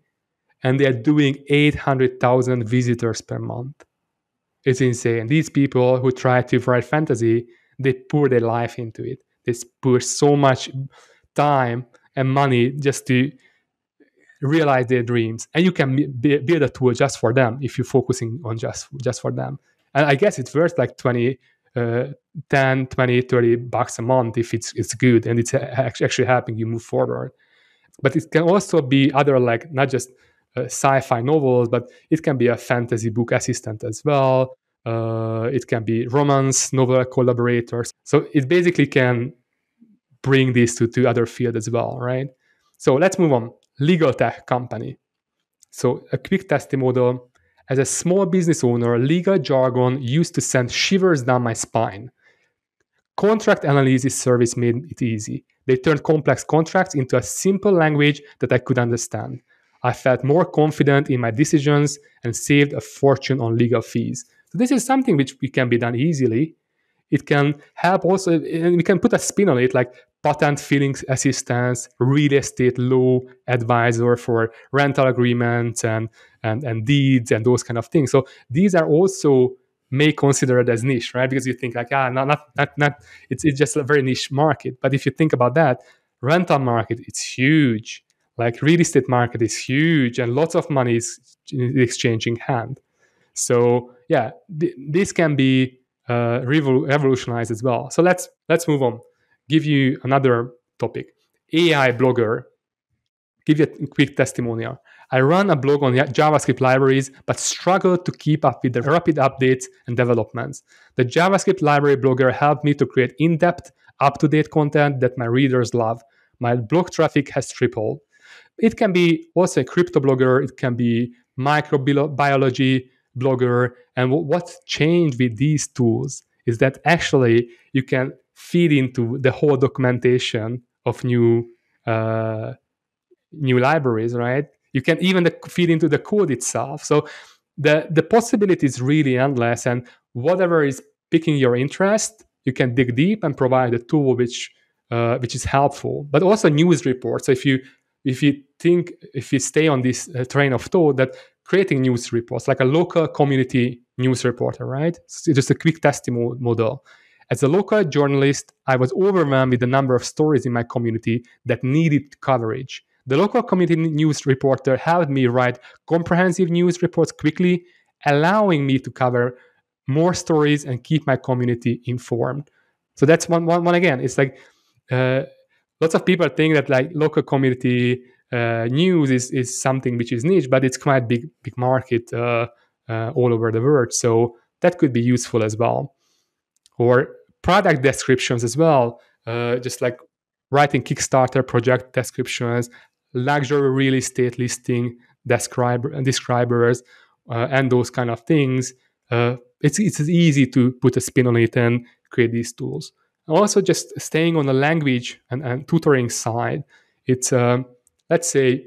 and they're doing 800,000 visitors per month. It's insane. These people who try to write fantasy, they pour their life into it. They pour so much time and money just to realize their dreams. And you can build a tool just for them if you're focusing on just just for them. And I guess it's worth like 20, uh, 10 20 30 bucks a month if it's it's good and it's actually helping you move forward. But it can also be other like not just uh, sci-fi novels but it can be a fantasy book assistant as well. Uh, it can be romance novel collaborators. So it basically can bring this to, to other field as well right? So let's move on. Legal tech company. So a quick testimonial as a small business owner, legal jargon used to send shivers down my spine. Contract analysis service made it easy. They turned complex contracts into a simple language that I could understand. I felt more confident in my decisions and saved a fortune on legal fees. So this is something which can be done easily. It can help also, and we can put a spin on it, like patent filing assistance, real estate law advisor for rental agreements and, and, and deeds and those kind of things. So these are also may consider it as niche, right? Because you think like, ah, not, not, not, not it's, it's just a very niche market. But if you think about that, rental market, it's huge. Like real estate market is huge and lots of money is exchanging hand. So yeah, th- this can be uh, revol- revolutionized as well. So let's let's move on give you another topic AI blogger. Give you a quick testimonial. I run a blog on JavaScript libraries, but struggle to keep up with the rapid updates and developments. The JavaScript library blogger helped me to create in depth, up to date content that my readers love. My blog traffic has tripled. It can be also a crypto blogger, it can be microbiology blogger. And what's changed with these tools is that actually you can feed into the whole documentation of new uh, new libraries, right? You can even feed into the code itself. So the the possibility is really endless, and whatever is piquing your interest, you can dig deep and provide a tool which uh, which is helpful. But also news reports. So if you if you think if you stay on this uh, train of thought that creating news reports like a local community news reporter, right? So just a quick testimonial model. As a local journalist, I was overwhelmed with the number of stories in my community that needed coverage. The local community news reporter helped me write comprehensive news reports quickly, allowing me to cover more stories and keep my community informed. So that's one, one, one again. It's like uh, lots of people think that like local community uh, news is, is something which is niche, but it's quite big big market uh, uh, all over the world. So that could be useful as well. Or product descriptions as well, uh, just like writing Kickstarter project descriptions, luxury real estate listing describer describers uh, and those kind of things uh, it's it's easy to put a spin on it and create these tools also just staying on the language and, and tutoring side it's um, let's say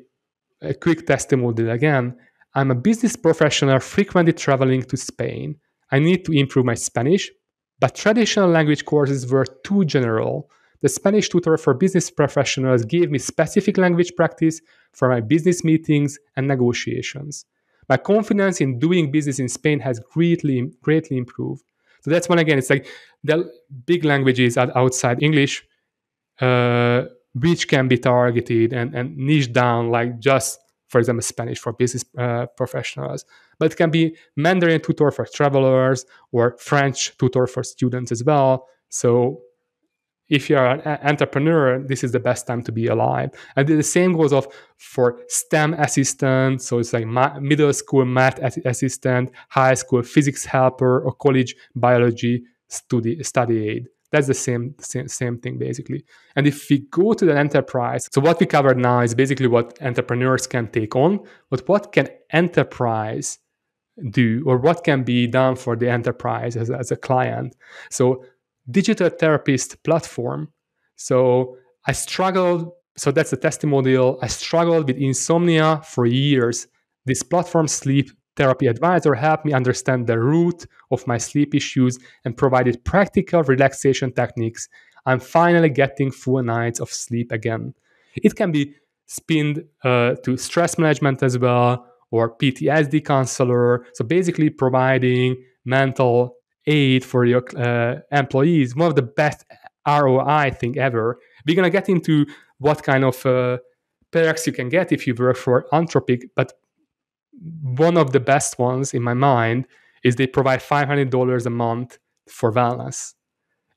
a quick testimonial again i'm a business professional frequently traveling to spain i need to improve my spanish but traditional language courses were too general the Spanish tutor for business professionals gave me specific language practice for my business meetings and negotiations. My confidence in doing business in Spain has greatly, greatly improved. So that's one again. It's like the big languages outside English, uh, which can be targeted and, and niche down, like just for example Spanish for business uh, professionals. But it can be Mandarin tutor for travelers or French tutor for students as well. So if you're an entrepreneur, this is the best time to be alive. And the same goes of for STEM assistant. So it's like middle school math assistant, high school physics helper, or college biology study, study aid. That's the same, same same thing basically. And if we go to the enterprise, so what we covered now is basically what entrepreneurs can take on, but what can enterprise do or what can be done for the enterprise as, as a client. So digital therapist platform. So I struggled. So that's a testimonial. I struggled with insomnia for years. This platform sleep therapy advisor helped me understand the root of my sleep issues and provided practical relaxation techniques. I'm finally getting full nights of sleep again. It can be spinned uh, to stress management as well or PTSD counselor. So basically providing mental aid for your uh, employees, one of the best ROI thing ever. We're gonna get into what kind of uh, perks you can get if you work for Anthropic, but one of the best ones in my mind is they provide $500 a month for wellness.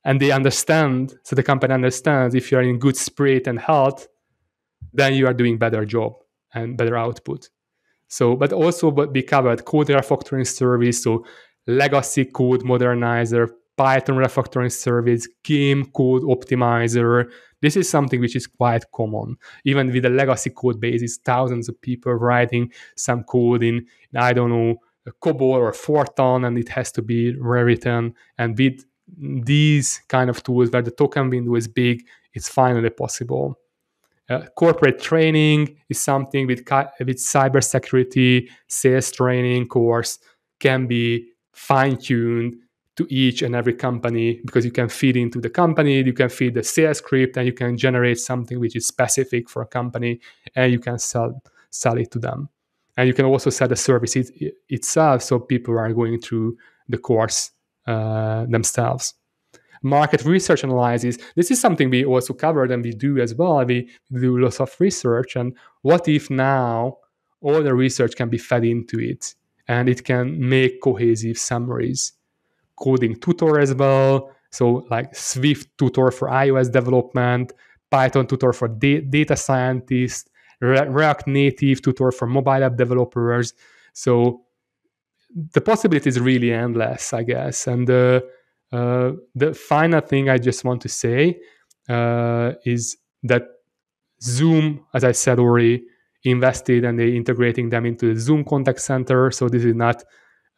And they understand, so the company understands if you're in good spirit and health, then you are doing better job and better output. So, but also what we covered code refactoring service. So legacy code modernizer, Python refactoring service, game code optimizer. This is something which is quite common. Even with a legacy code base, thousands of people writing some code in, I don't know, COBOL or Fortran, and it has to be rewritten. And with these kind of tools where the token window is big, it's finally possible. Uh, corporate training is something with, with cybersecurity, sales training course can be fine tuned to each and every company because you can feed into the company, you can feed the sales script, and you can generate something which is specific for a company, and you can sell sell it to them. And you can also sell the service it, itself, so people are going through the course uh, themselves. Market research analysis. This is something we also covered and we do as well. We do lots of research. And what if now all the research can be fed into it? and it can make cohesive summaries. Coding tutor as well, so like Swift tutor for iOS development, Python tutor for da- data scientists, Re- React Native tutor for mobile app developers. So the possibility is really endless, I guess. And uh, uh, the final thing I just want to say uh, is that Zoom, as I said already, invested and they integrating them into the Zoom contact center. So this is not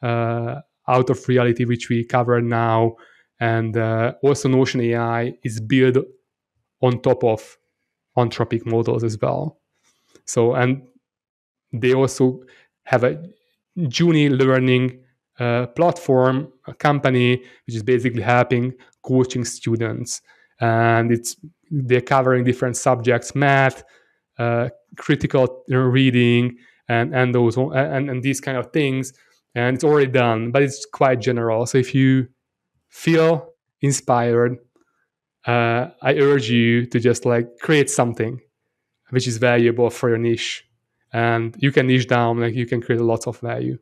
uh, out of reality, which we cover now. And uh, also Notion AI is built on top of Anthropic models as well. So and they also have a Juni learning uh, platform, a company which is basically helping coaching students, and it's they're covering different subjects, math, uh, critical reading, and and those and, and these kind of things. And it's already done, but it's quite general. So if you feel inspired, uh, I urge you to just like create something which is valuable for your niche, and you can niche down. Like you can create lots of value.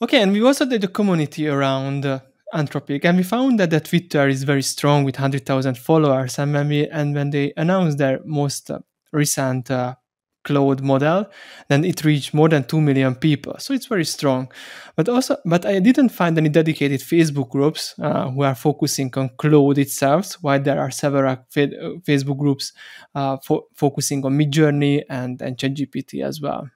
Okay, and we also did a community around uh, Anthropic, and we found that, that Twitter is very strong with 100,000 followers. And when we and when they announced their most uh, recent uh, Claude model, then it reached more than 2 million people. So it's very strong. But also, but I didn't find any dedicated Facebook groups uh, who are focusing on Claude itself, while there are several fa- Facebook groups uh, fo- focusing on Midjourney and, and ChatGPT as well.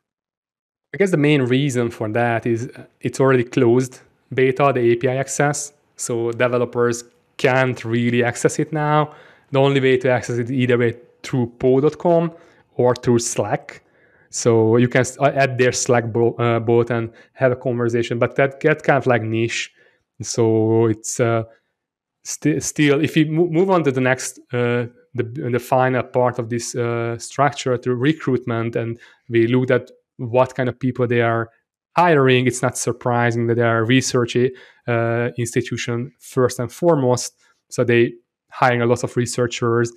I guess the main reason for that is it's already closed beta, the API access. So developers can't really access it now. The only way to access it either way through poe.com or through Slack. So you can uh, add their Slack bo- uh, bot and have a conversation, but that get kind of like niche. So it's uh, st- still, if you move on to the next, uh, the, the final part of this uh, structure to recruitment, and we looked at what kind of people they are hiring, it's not surprising that they are research uh, institution first and foremost. So they hiring a lot of researchers,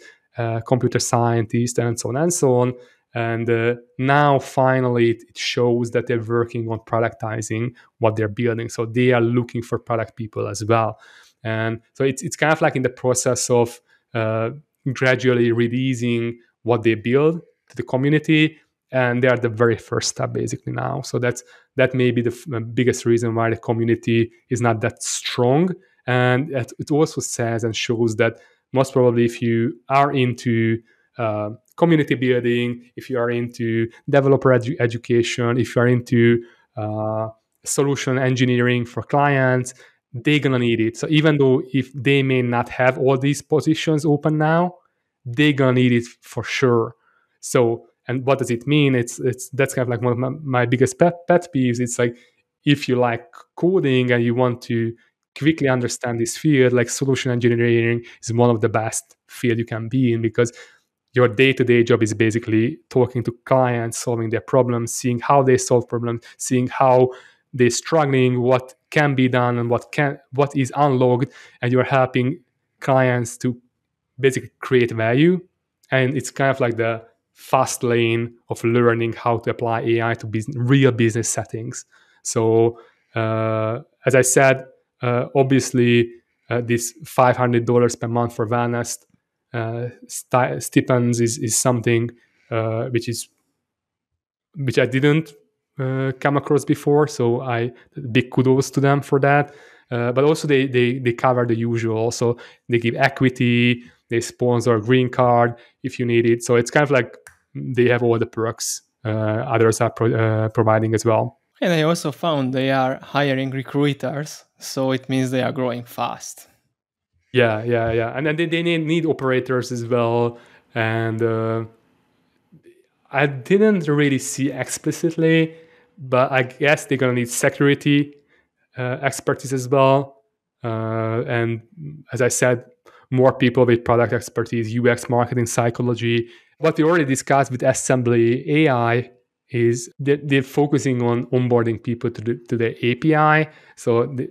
computer scientists, and so on and so on. And uh, now finally it shows that they're working on productizing what they're building. So they are looking for product people as well. And so it's, it's kind of like in the process of uh, gradually releasing what they build to the community and they are the very first step basically now so that's that may be the f- biggest reason why the community is not that strong and it also says and shows that most probably if you are into uh, community building if you are into developer edu- education if you are into uh, solution engineering for clients they're gonna need it. So even though if they may not have all these positions open now they're gonna need it for sure. So and what does it mean? It's it's that's kind of like one of my, my biggest pet, pet peeves. It's like if you like coding and you want to quickly understand this field like solution engineering is one of the best field you can be in because your day-to-day job is basically talking to clients solving their problems seeing how they solve problems seeing how they're struggling what can be done and what can what is unlocked and you're helping clients to basically create value and it's kind of like the fast lane of learning how to apply AI to business, real business settings. So, uh, as I said, obviously, uh, this $500 per month for Wellnest uh, st- stipends is, is something uh, which is which I didn't uh, come across before. So, I big kudos to them for that. but also, they, they they cover the usual. So they give equity, they sponsor a green card if you need it. So it's kind of like they have all the perks uh, others are pro- uh, providing as well. And I also found they are hiring recruiters, so it means they are growing fast. Yeah, yeah, yeah, and then they, they need, need operators as well. And uh, I didn't really see explicitly, but I guess they're gonna need security uh, expertise as well. Uh, and as I said, more people with product expertise, UX marketing, psychology, what we already discussed with Assembly AI is that they're focusing on onboarding people to the, to the API. So the,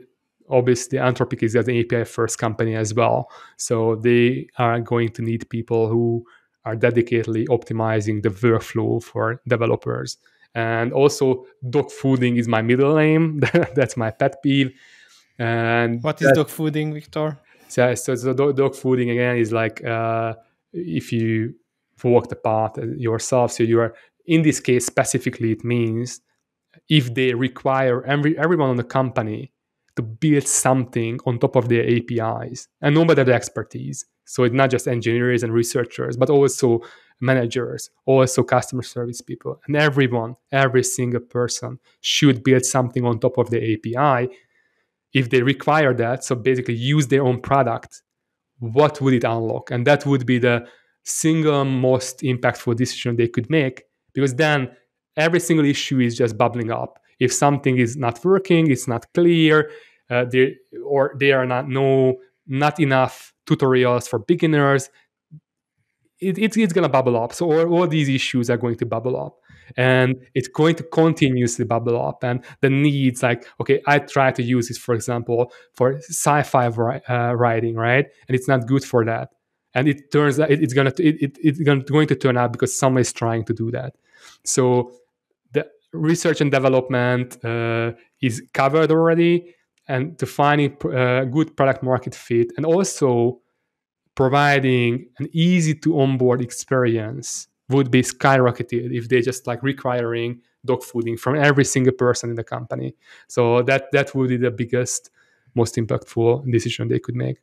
obviously Anthropic is an API first company as well. So they are going to need people who are dedicatedly optimizing the workflow for developers. And also dog fooding is my middle name. That's my pet peeve. And what is dog fooding, Victor? So, so, so dog, dog fooding again is like uh, if you walk the path yourself. So you are in this case specifically, it means if they require every everyone on the company to build something on top of their APIs, and nobody has the expertise. So it's not just engineers and researchers, but also managers, also customer service people, and everyone, every single person should build something on top of the API. If they require that, so basically use their own product, what would it unlock? And that would be the single most impactful decision they could make because then every single issue is just bubbling up. If something is not working, it's not clear, uh, there or there are not no not enough tutorials for beginners. It, it, it's going to bubble up. So all, all these issues are going to bubble up and it's going to continuously bubble up and the needs like okay i try to use this for example for sci-fi uh, writing right and it's not good for that and it turns out it, it's gonna it, it, it's going to turn out because someone is trying to do that so research and development uh, is covered already and to finding uh, good product market fit and also providing an easy to onboard experience would be skyrocketed if they just like requiring dog fooding from every single person in the company. So that that would be the biggest, most impactful decision they could make.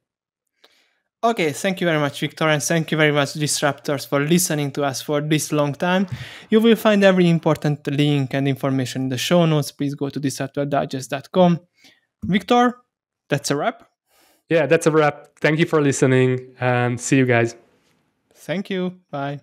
Okay, thank you very much, Victor, and thank you very much, Disruptors, for listening to us for this long time. You will find every important link and information in the show notes. Please go to disruptordigest.com. Victor, that's a wrap. Yeah, that's a wrap. Thank you for listening and see you guys. Thank you. Bye.